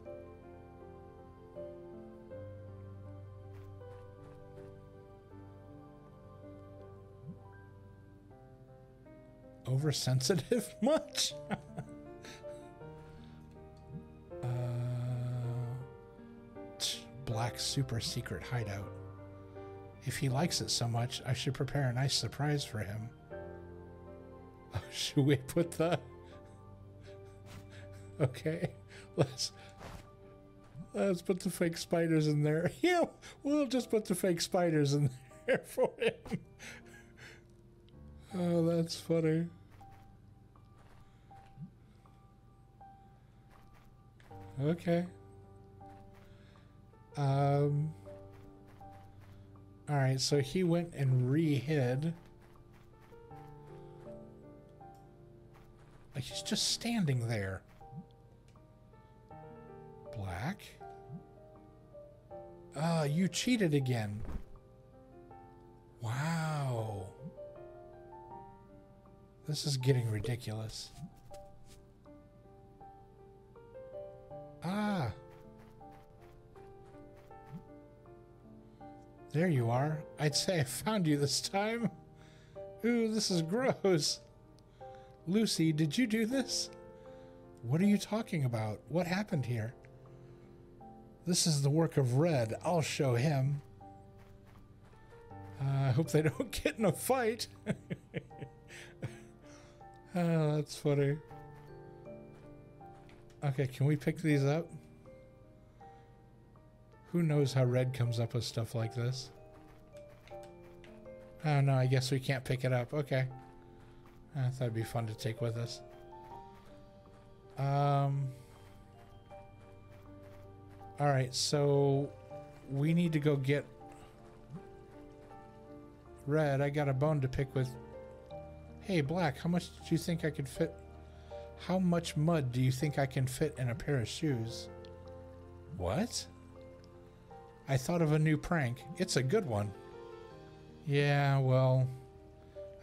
A: oversensitive *laughs* much? *laughs* black super secret hideout. If he likes it so much, I should prepare a nice surprise for him. *laughs* Oh, should we put the... *laughs* Okay, let's... Let's put the fake spiders in there. *laughs* Yeah, we'll just put the fake spiders in there for him. Oh, that's funny. Okay. Um. All right, so he went and re-hid. Like he's just standing there. Black. Ah, uh, you cheated again. Wow. This is getting ridiculous. Ah. There you are. I'd say I found you this time. Ooh, this is gross. Lucy, did you do this? What are you talking about? What happened here? This is the work of Red. I'll show him. Uh, I hope they *laughs* don't get in a fight. oh, *laughs* that's funny. Okay, can we pick these up? Who knows how Red comes up with stuff like this? Oh no, I guess we can't pick it up. Okay. I thought it'd be fun to take with us. Um. All right, so we need to go get Red. I got a bone to pick with. Hey, Black, how much do you think I could fit? How much mud do you think I can fit in a pair of shoes? What? I thought of a new prank. It's a good one. Yeah, well,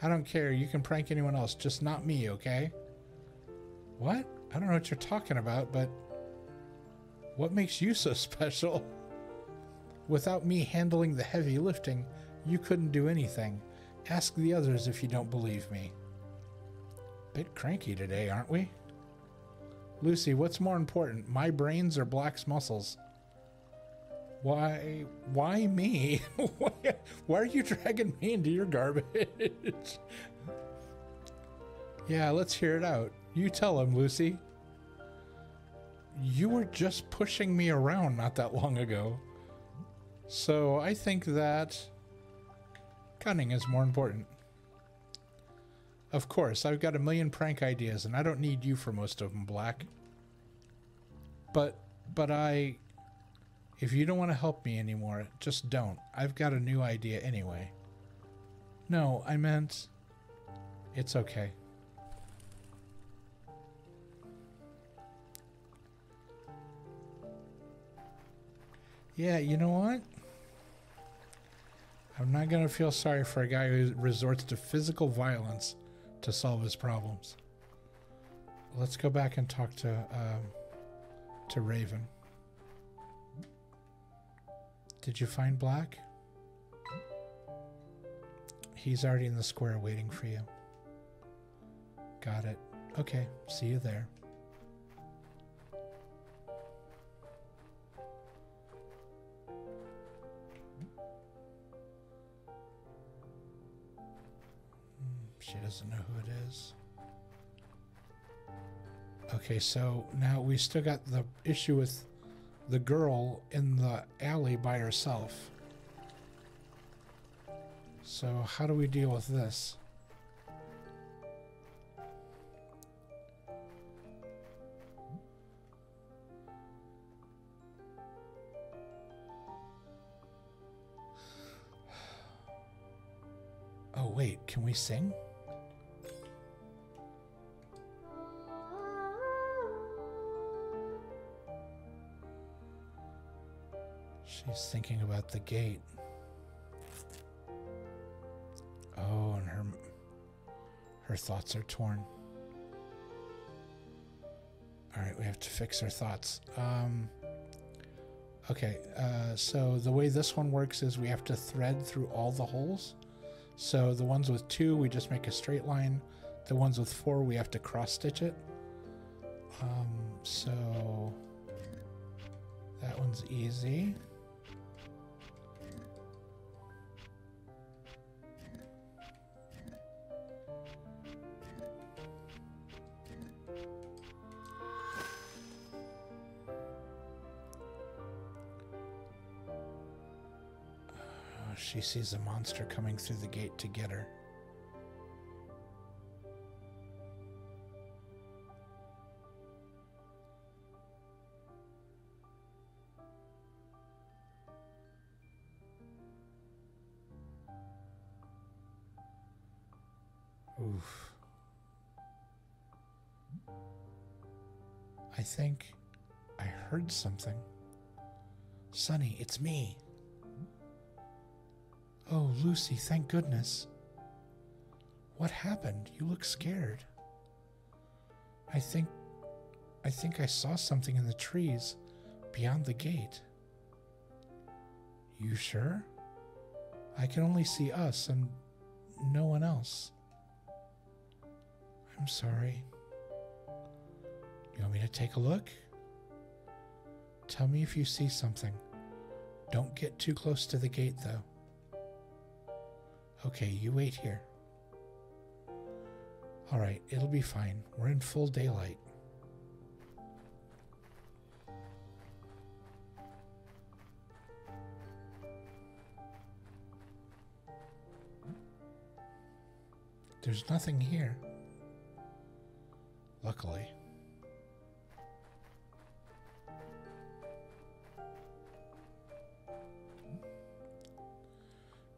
A: I don't care. You can prank anyone else, just not me, okay? What? I don't know what you're talking about, but what makes you so *laughs* special? Without me handling the heavy lifting, you couldn't do anything. Ask the others if you don't believe me. Bit cranky today, aren't we? Lucy, what's more important, my brains or Black's muscles? Why, why me? *laughs* why, are you dragging me into your garbage? *laughs* yeah, let's hear it out. You tell him, Lucy. You were just pushing me around not that long ago. So I think that cunning is more important. Of course, I've got a million prank ideas and I don't need you for most of them, Black. But, but I, if you don't want to help me anymore, just don't. I've got a new idea anyway. No, I meant, it's okay. Yeah, you know what? I'm not going to feel sorry for a guy who resorts to physical violence to solve his problems. Let's go back and talk to um, to Raven. Did you find Black? He's already in the square waiting for you. Got it. Okay, see you there. Hmm, she doesn't know who it is. Okay, so now we still got the issue with the girl in the alley by herself. So how do we deal with this? Oh wait, can we sing? She's thinking about the gate. Oh, and her her thoughts are torn. All right, we have to fix her thoughts. Um, okay, uh, so the way this one works is we have to thread through all the holes. So the ones with two, we just make a straight line. The ones with four, we have to cross stitch it. Um, so that one's easy. Sees a monster coming through the gate to get her. Oof. I think I heard something. Sonny, it's me. Oh, Lucy, thank goodness. What happened? You look scared. I think. I think I saw something in the trees beyond the gate. You sure? I can only see us and no one else. I'm sorry. You want me to take a look? Tell me if you see something. Don't get too close to the gate, though. Okay, you wait here. All right, it'll be fine. We're in full daylight. There's nothing here. Luckily.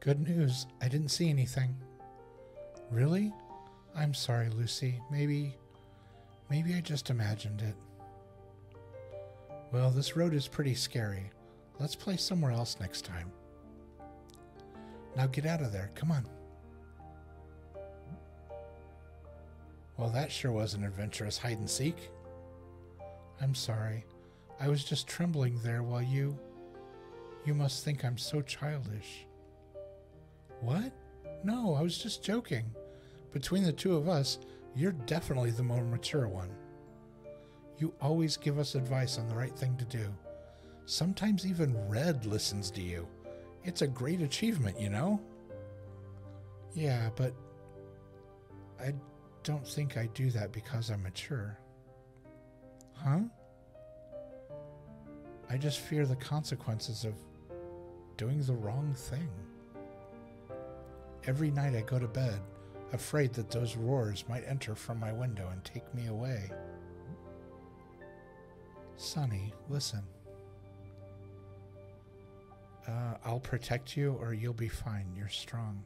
A: Good news. I didn't see anything. Really? I'm sorry, Lucy. Maybe. Maybe I just imagined it. Well, this road is pretty scary. Let's play somewhere else next time. Now get out of there. Come on. Well, that sure was an adventurous hide and seek. I'm sorry. I was just trembling there while you. You must think I'm so childish. What? No, I was just joking. Between the two of us, you're definitely the more mature one. You always give us advice on the right thing to do. Sometimes even Red listens to you. It's a great achievement, you know? Yeah, but I don't think I do that because I'm mature. Huh? I just fear the consequences of doing the wrong thing. Every night I go to bed, afraid that those roars might enter from my window and take me away. Sonny, listen. Uh, I'll protect you or you'll be fine. You're strong.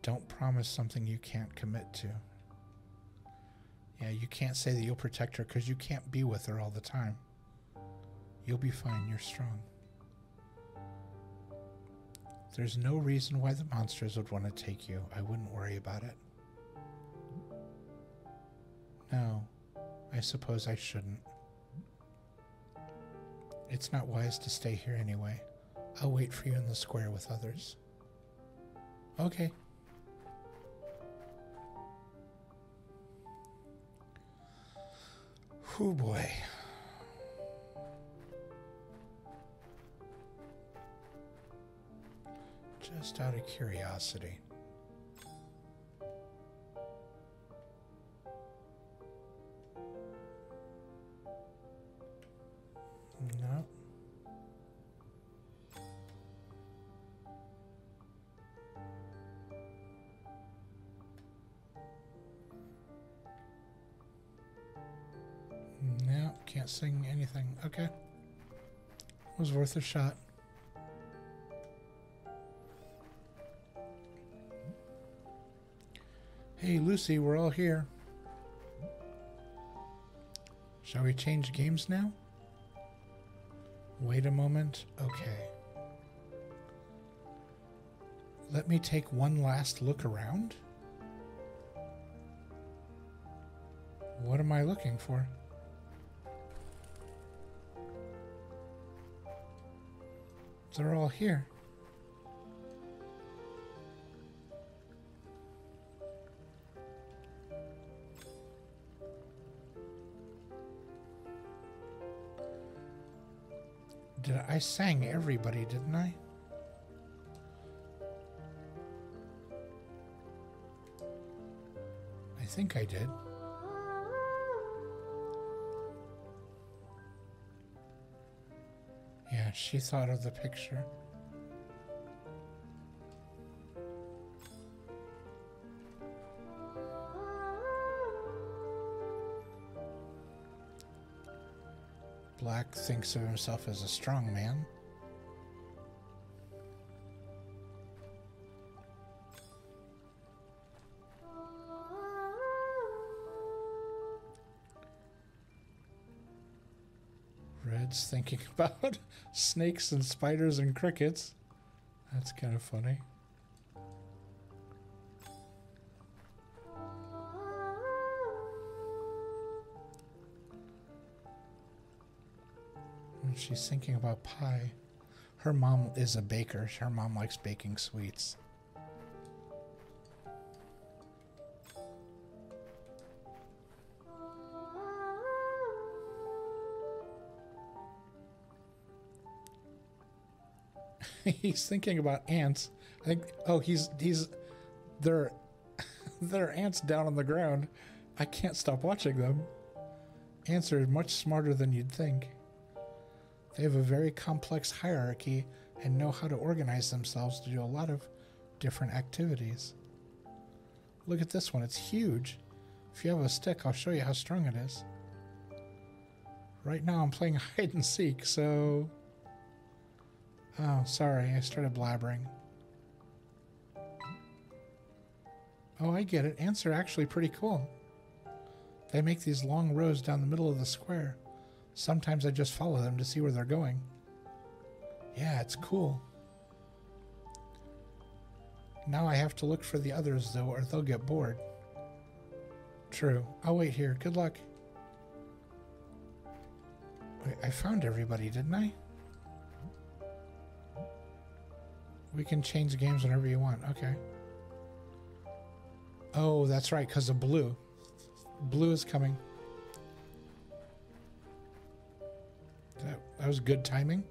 A: Don't promise something you can't commit to. Yeah, you can't say that you'll protect her because you can't be with her all the time. You'll be fine. You're strong. There's no reason why the monsters would want to take you. I wouldn't worry about it. No, I suppose I shouldn't. It's not wise to stay here anyway. I'll wait for you in the square with others. Okay. Oh boy. Just out of curiosity. No. No, can't sing anything. Okay. It Was worth a shot. Hey, Lucy, we're all here. Shall we change games now? Wait a moment. Okay. Let me take one last look around. What am I looking for? They're all here. Did I, I sang everybody, didn't I? I think I did. Yeah, she thought of the picture. Thinks of himself as a strong man. Red's thinking *laughs* about snakes and spiders and crickets. That's kind of funny. She's thinking about pie. Her mom is a baker. Her mom likes baking sweets. *laughs* he's thinking about ants. I think oh he's he's there *laughs* there are ants down on the ground. I can't stop watching them. Ants are much smarter than you'd think. They have a very complex hierarchy and know how to organize themselves to do a lot of different activities. Look at this one, it's huge. If you have a stick, I'll show you how strong it is. Right now I'm playing *laughs* hide and seek, so... Oh, sorry, I started blabbering. Oh, I get it. Ants are actually pretty cool. They make these long rows down the middle of the square. Sometimes I just follow them to see where they're going. Yeah, it's cool. Now I have to look for the others, though, or they'll get bored. True. I'll wait here. Good luck. Wait, I found everybody, didn't I? We can change games whenever you want. Okay. Oh, that's right, because of blue. Blue is coming. That, that was good timing.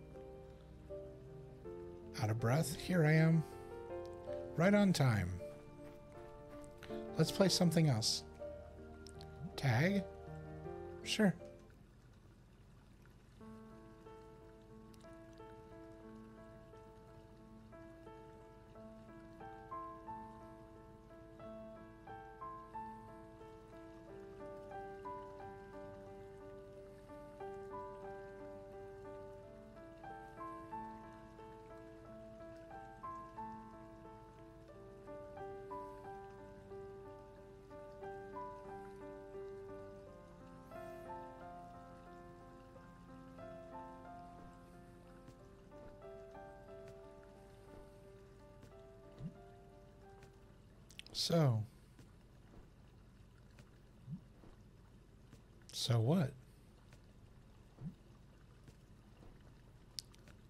A: Out of breath. Here I am. Right on time. Let's play something else. Tag? Sure. So. So what?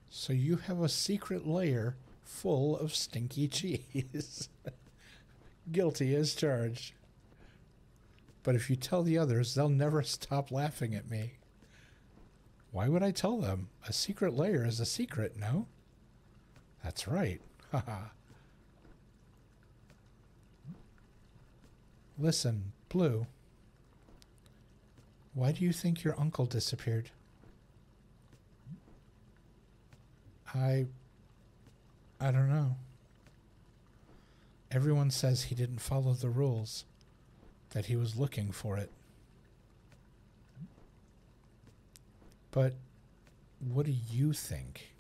A: So you have a secret layer full of stinky cheese. *laughs* Guilty as charged. But if you tell the others, they'll never stop laughing at me. Why would I tell them? A secret layer is a secret, no? That's right. *laughs* Haha. Listen, Blue. Why do you think your uncle disappeared? I. I don't know. Everyone says he didn't follow the rules, that he was looking for it. But what do you think?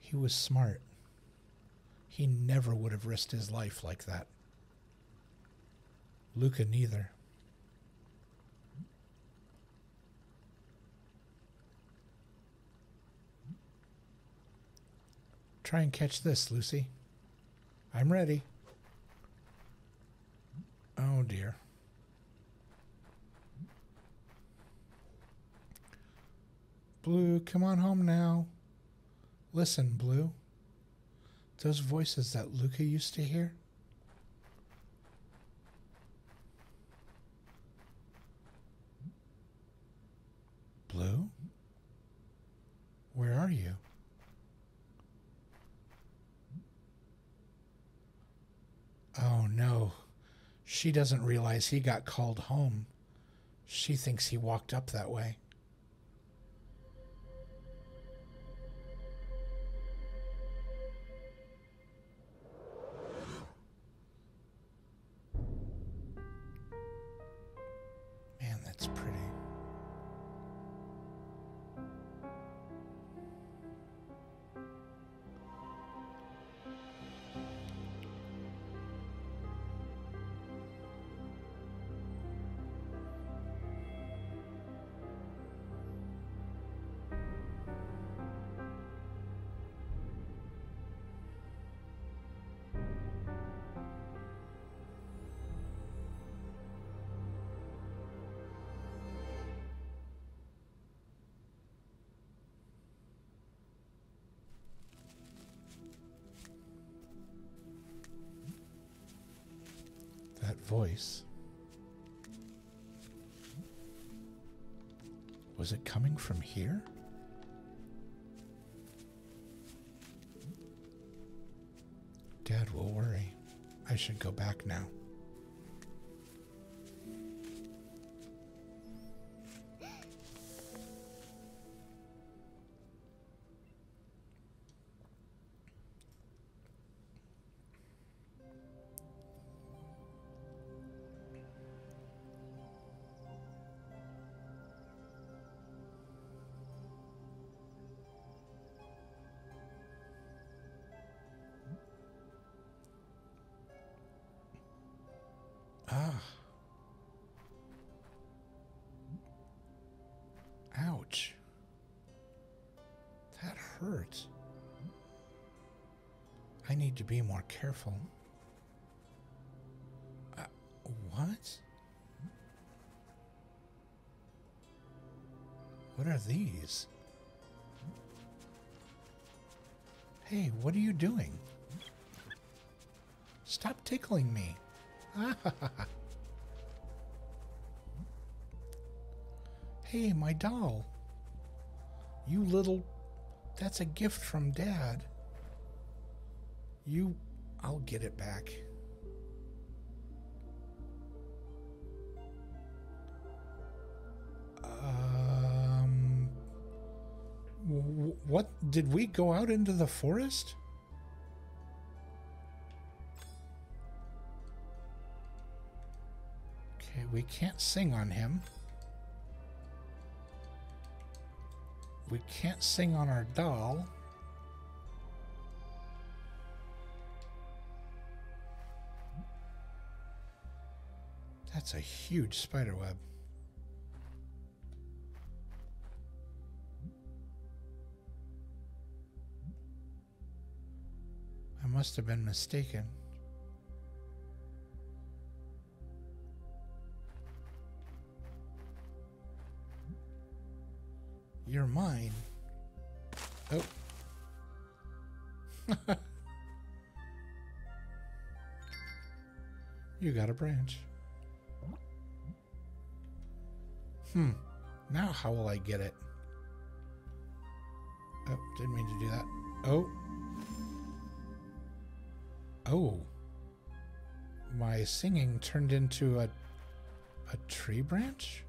A: He was smart. He never would have risked his life like that. Luca neither. Try and catch this, Lucy. I'm ready. Oh dear. Blue, come on home now. Listen, Blue. Those voices that Luca used to hear? Blue? Where are you? Oh no. She doesn't realize he got called home. She thinks he walked up that way. Voice Was it coming from here? Dad will worry. I should go back now. Be more careful. Uh, what? What are these? Hey, what are you doing? Stop tickling me. *laughs* hey, my doll. You little. That's a gift from Dad. You. I'll get it back. Um. What? Did we go out into the forest? Okay, we can't sing on him. We can't sing on our doll. That's a huge spider web. I must have been mistaken. You're mine. Oh. *laughs* you got a branch. Hmm. Now how will I get it? Oh, didn't mean to do that. Oh. Oh. My singing turned into a a tree branch?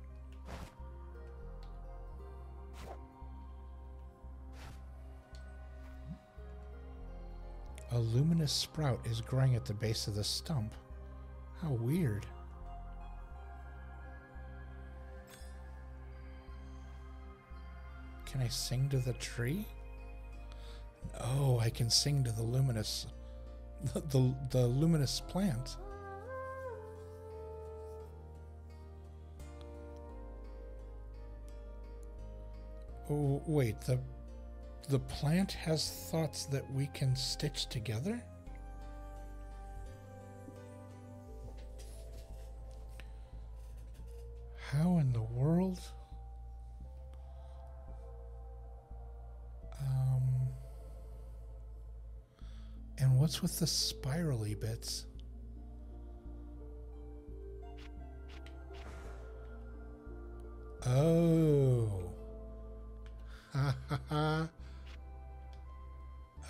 A: A luminous sprout is growing at the base of the stump. How weird. Can I sing to the tree? Oh, I can sing to the luminous the, *laughs* the, the luminous plant. Oh, wait, the the plant has thoughts that we can stitch together? How in the world? What's with the spirally bits? Oh. *laughs*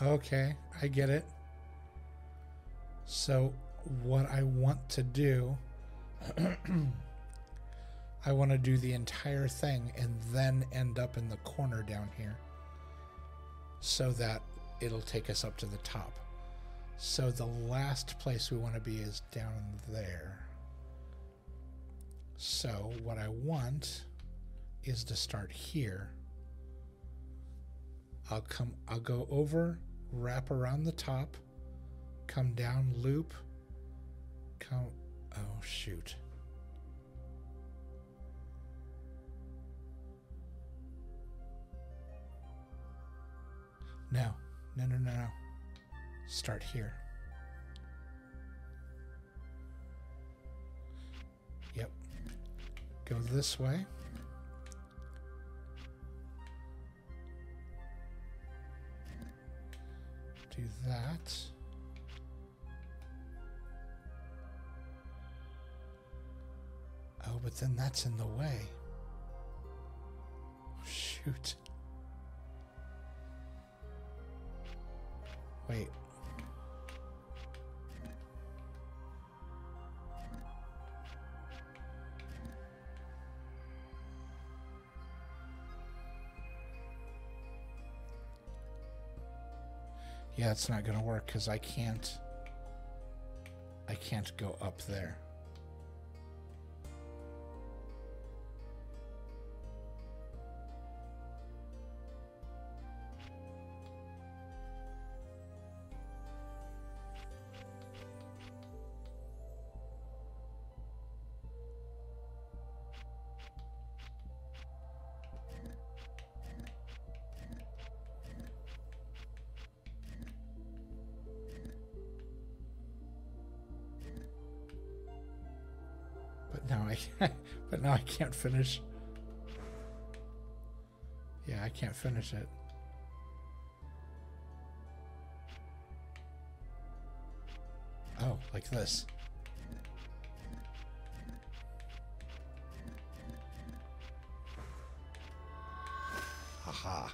A: Okay, I get it. So, what I want to do, *clears throat* I want to do the entire thing and then end up in the corner down here so that it'll take us up to the top. So, the last place we want to be is down there. So, what I want is to start here. I'll come I'll go over wrap around the top, come down, loop, come. Oh, shoot. No, no, no, no, no. Start here. Yep. Go this way. do that. Oh, but then that's in the way. Shoot. Wait. Yeah, it's not going to work because I can't... I can't go up there. Can't finish. Yeah, I can't finish it. Oh, like this. Haha.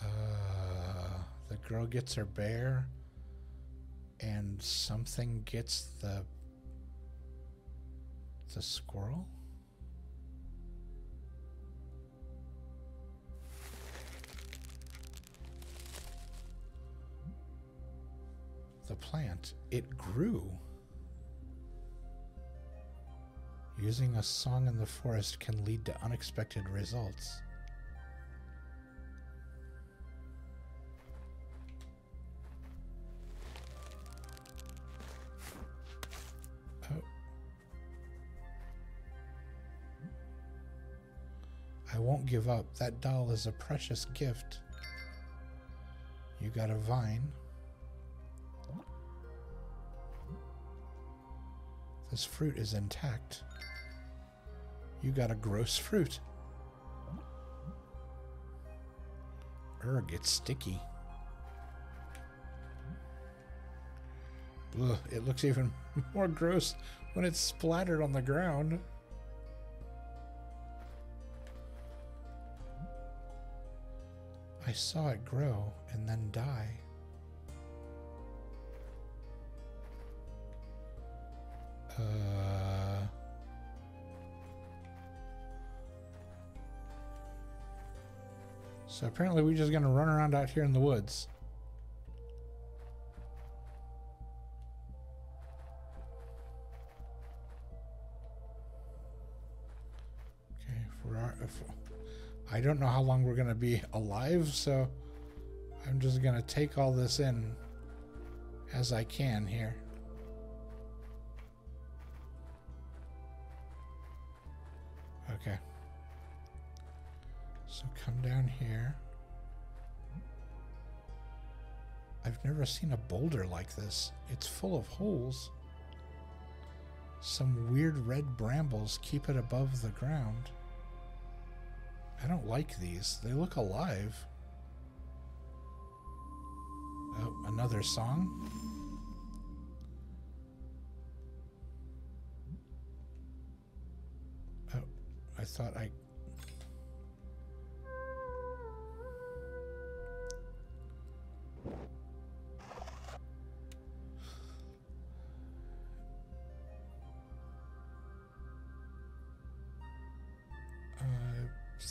A: Uh, the girl gets her bear something gets the the squirrel? The plant, it grew. Using a song in the forest can lead to unexpected results. Up. That doll is a precious gift. You got a vine. This fruit is intact. You got a gross fruit. Urgh, it's sticky. Ugh, it looks even *laughs* more gross when it's splattered on the ground. I saw it grow and then die. Uh, so apparently we're just going to run around out here in the woods. Okay, if we're, if, I don't know how long we're going to be alive, so I'm just going to take all this in as I can here. Okay. So come down here. I've never seen a boulder like this. It's full of holes. Some weird red brambles keep it above the ground. I don't like these. They look alive. Oh, another song? Oh, I thought I...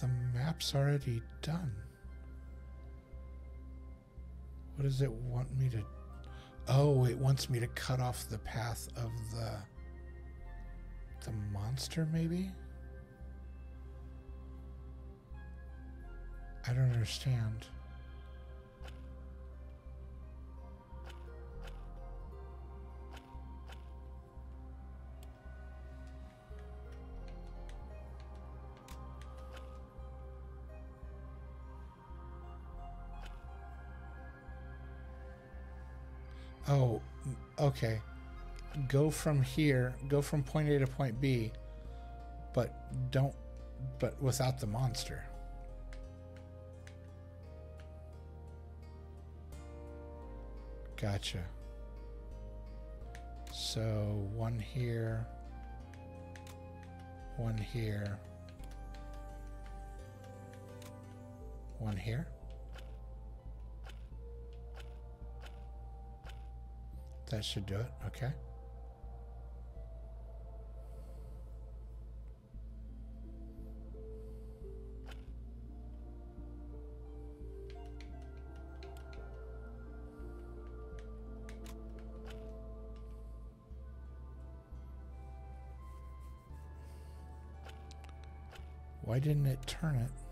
A: the map's already done. What does it want me to... Oh, it wants me to cut off the path of the... The monster, maybe? I don't understand. Oh, okay. Go from here, go from point A to point B, but don't, but without the monster. Gotcha. So one here, one here, one here. That should do it. Okay. Why didn't it turn it?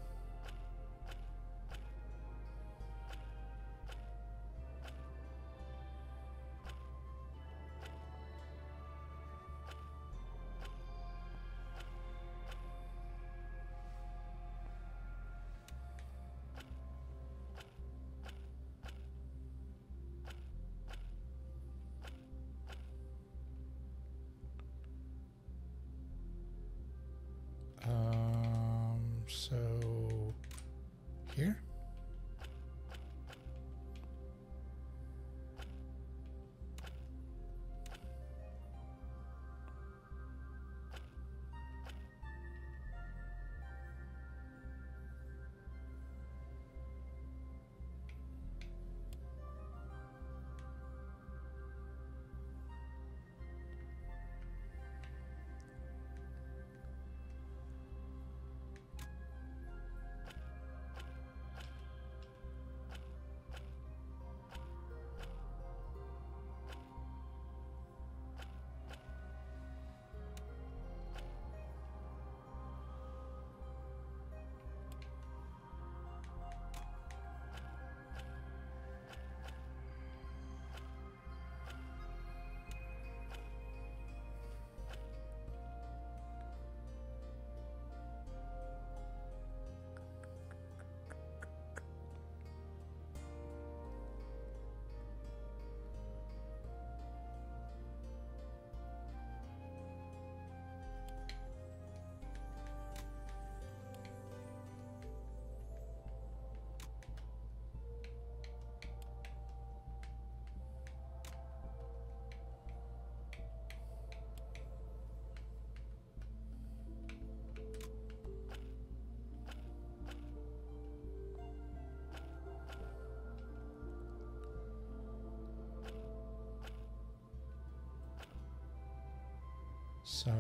A: So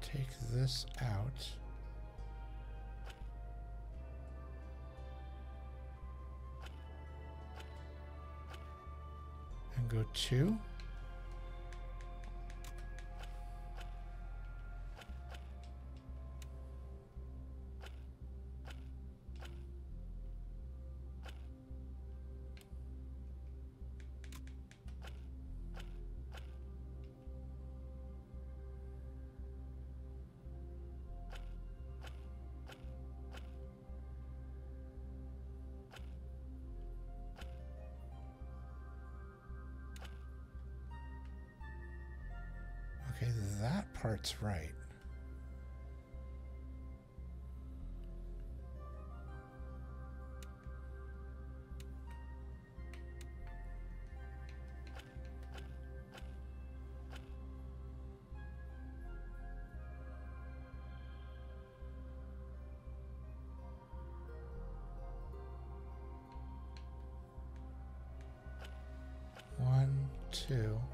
A: take this out. And go two. Two.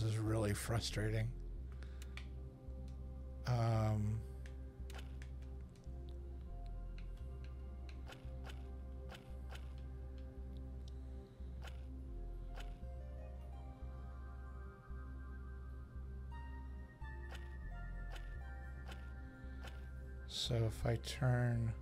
A: This is really frustrating. Um, so if I turn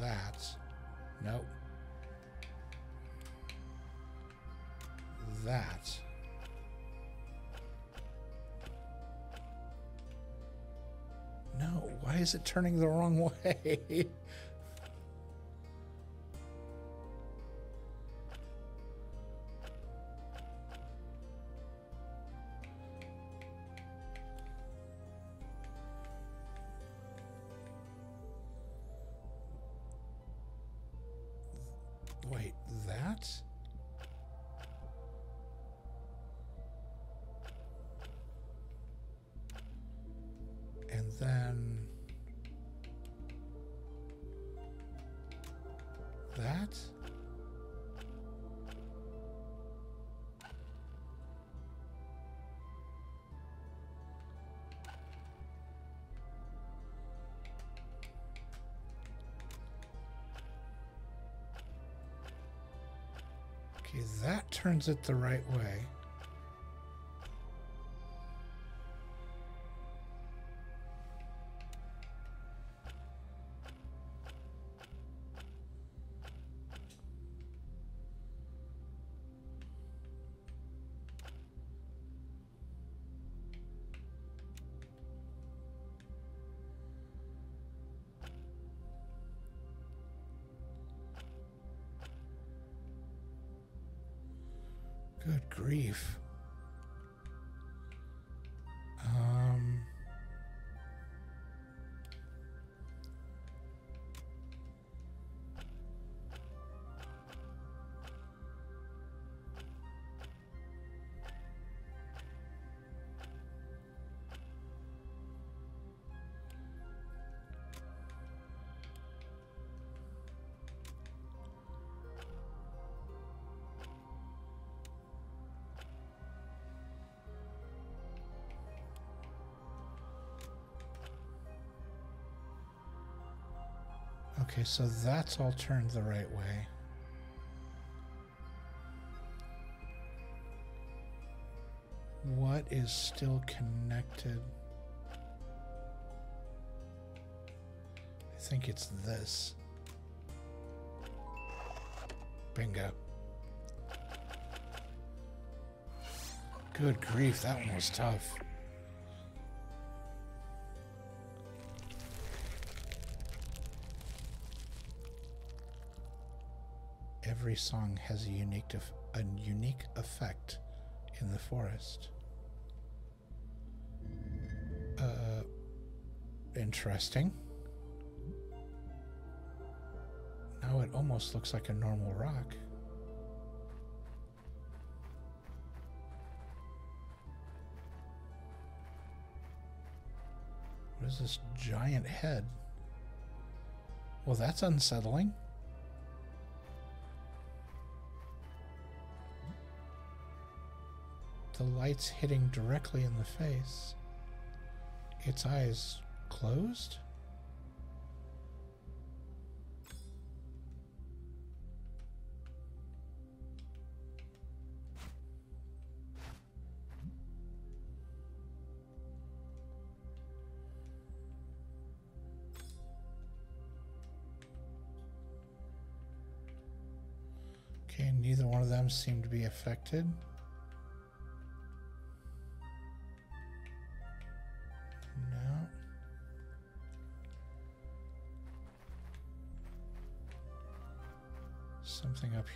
A: that. Nope that. No, why is it turning the wrong *laughs* way? Okay, that turns it the right way. So that's all turned the right way. What is still connected? I think it's this. Bingo. Good grief, that one was tough. Every song has a unique a unique effect in the forest. Uh, interesting. Now it almost looks like a normal rock. What is this giant head? Well, that's unsettling. The light's hitting directly in the face. Its eyes closed? Okay, neither one of them seem to be affected.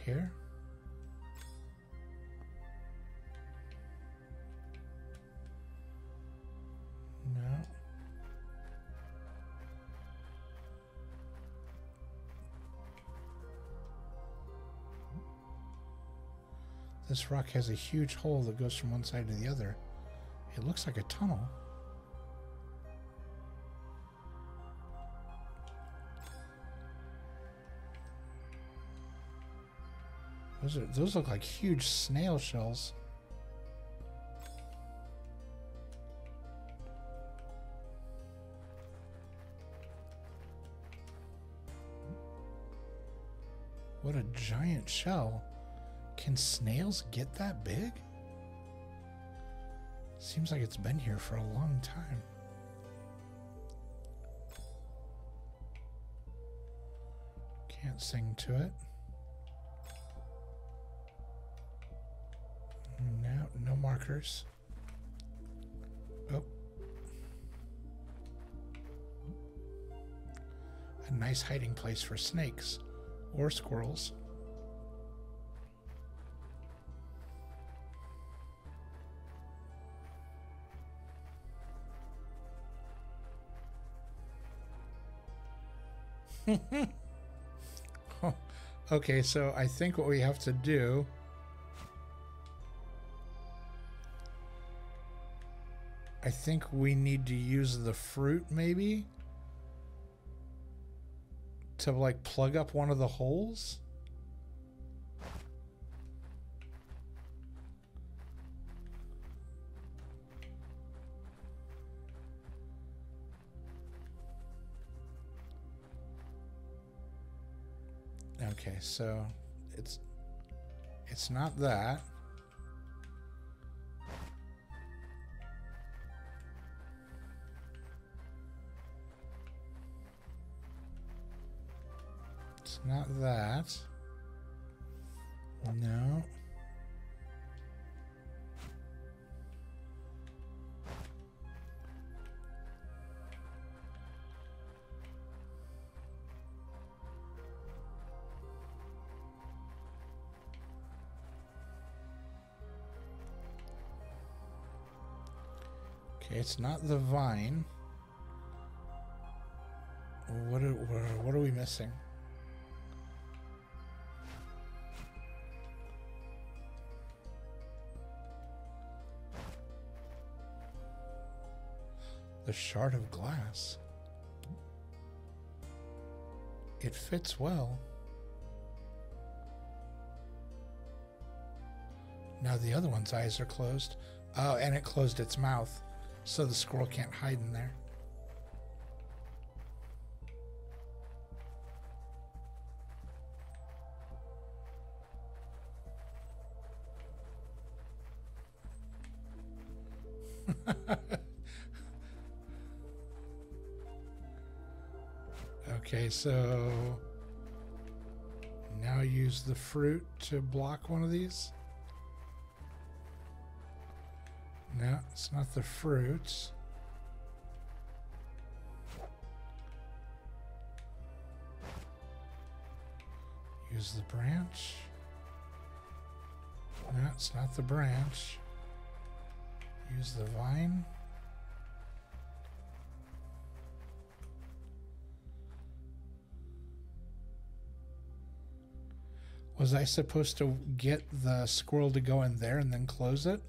A: here. No. This rock has a huge hole that goes from one side to the other. It looks like a tunnel. Those are those look like huge snail shells. What a giant shell. Can snails get that big? Seems like it's been here for a long time. Can't sing to it. Markers. Oh. A nice hiding place for snakes or squirrels. *laughs* okay, so I think what we have to do I think we need to use the fruit maybe to like plug up one of the holes. Okay, so it's it's not that. Not that. No. Okay, it's not the vine. What are, what are we missing? The shard of glass. It fits well. Now the other one's eyes are closed. Oh, and it closed its mouth, so the squirrel can't hide in there. So now use the fruit to block one of these. No, it's not the fruits. Use the branch. No, it's not the branch. Use the vine. Was I supposed to get the squirrel to go in there and then close it?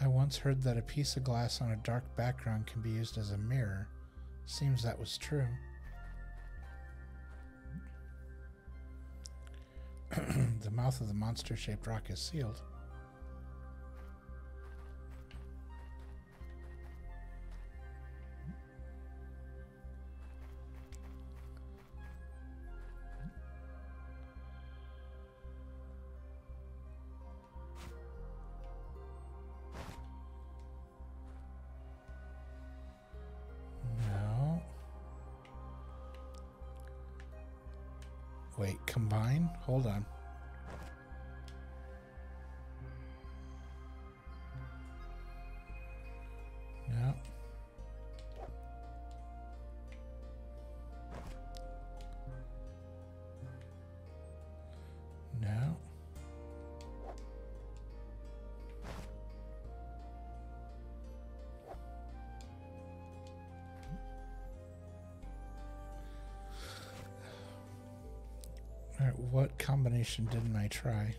A: I once heard that a piece of glass on a dark background can be used as a mirror. Seems that was true. *clears throat* the mouth of the monster shaped rock is sealed. Combination didn't I try?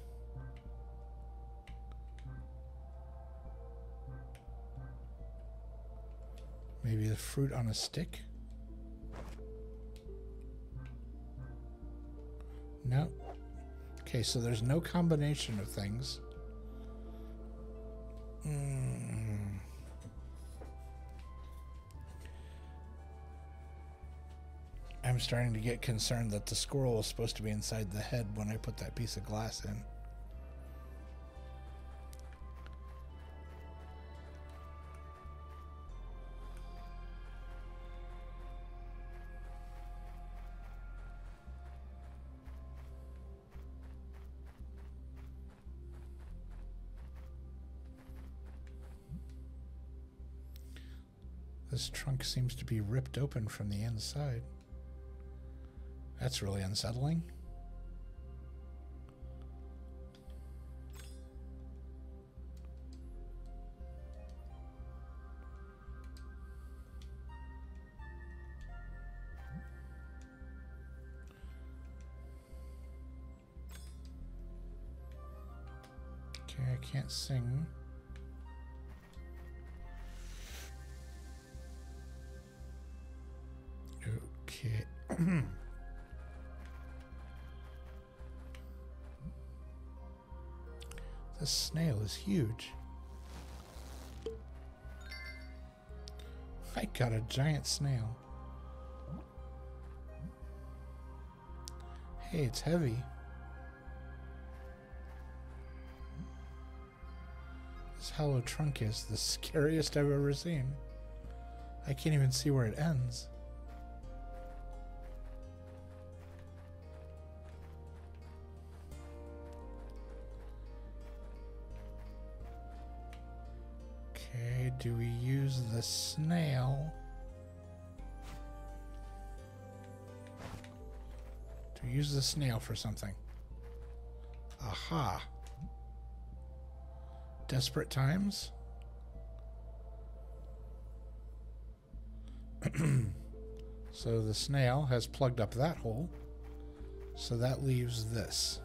A: Maybe the fruit on a stick? No. Okay, so there's no combination of things. I'm starting to get concerned that the squirrel was supposed to be inside the head when I put that piece of glass in. This trunk seems to be ripped open from the inside. That's really unsettling. Okay, I can't sing. Huge. I got a giant snail. Hey, it's heavy. This hollow trunk is the scariest I've ever seen. I can't even see where it ends. Do we use the snail? We use the snail for something? Aha. Desperate times? *clears throat* so the snail has plugged up that hole. So that leaves this.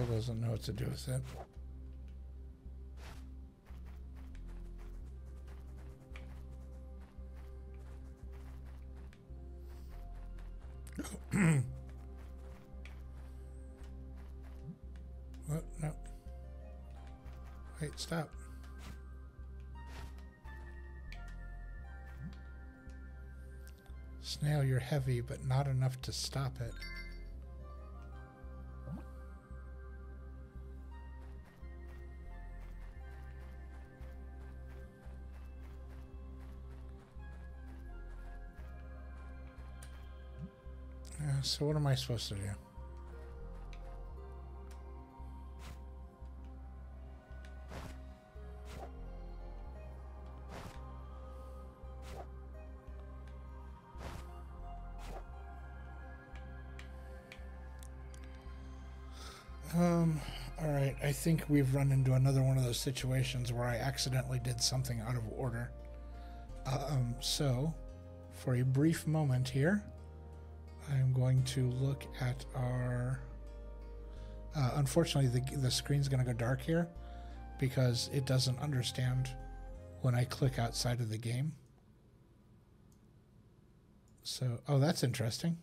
A: Still doesn't know what to do with it. *coughs* what? No. Wait, stop. Snail, you're heavy, but not enough to stop it. So what am I supposed to do? Um, all right. I think we've run into another one of those situations where I accidentally did something out of order. Um, so, for a brief moment here, I'm going to look at our. Uh, unfortunately, the the screen's going to go dark here because it doesn't understand when I click outside of the game. So, oh, that's interesting.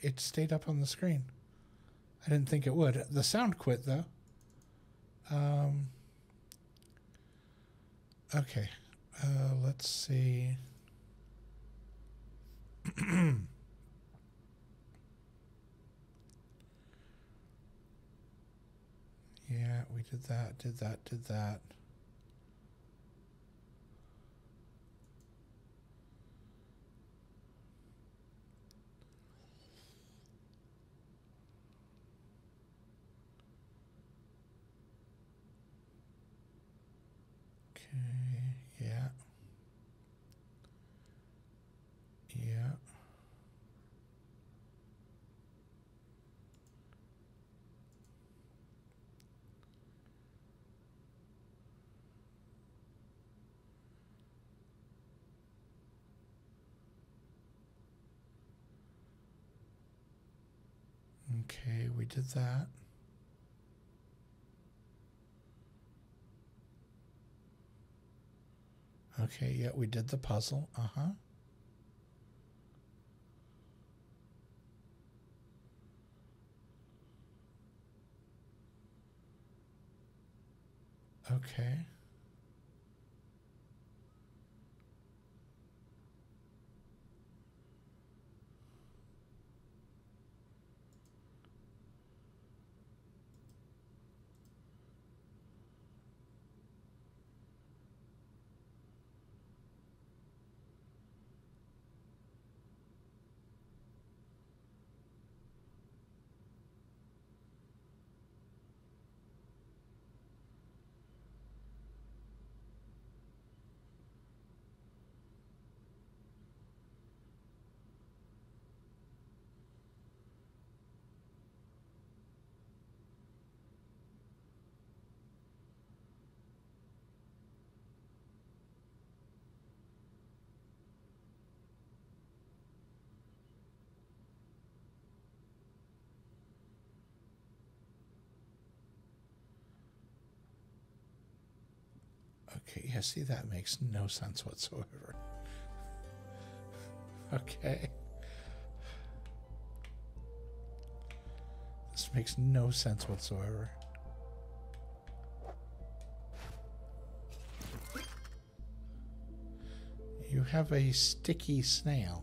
A: It stayed up on the screen. I didn't think it would. The sound quit though. Um, okay, uh, let's see. *clears throat* yeah, we did that, did that, did that. Okay, we did that. Okay, yeah, we did the puzzle. Uh huh. Okay. Okay, yeah, see, that makes no sense whatsoever. *laughs* Okay. This makes no sense whatsoever. You have a sticky snail.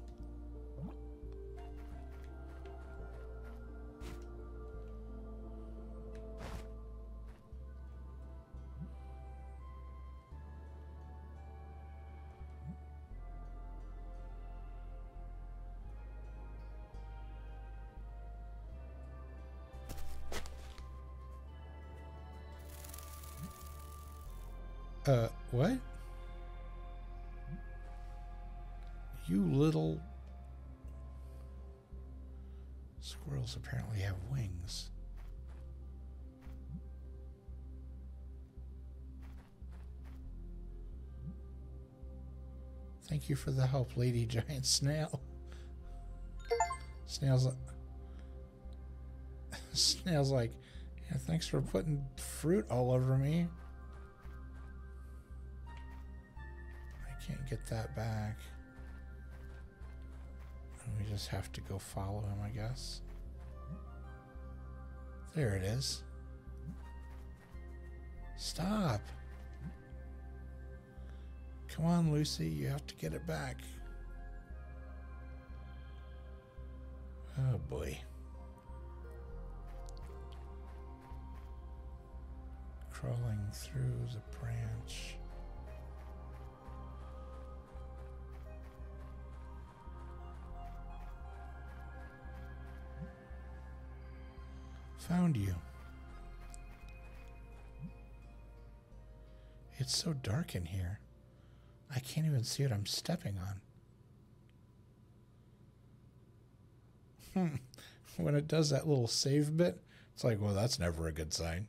A: Thank you for the help, Lady Giant Snail. Snail's *laughs* Snail's like, yeah, thanks for putting fruit all over me. I can't get that back. We just have to go follow him, I guess. There it is. Stop. Come on, Lucy. You have to get it back. Oh, boy. Crawling through the branch. Found you. It's so dark in here. I can't even see what I'm stepping on. *laughs* When it does that little save bit, it's like, well, that's never a good sign.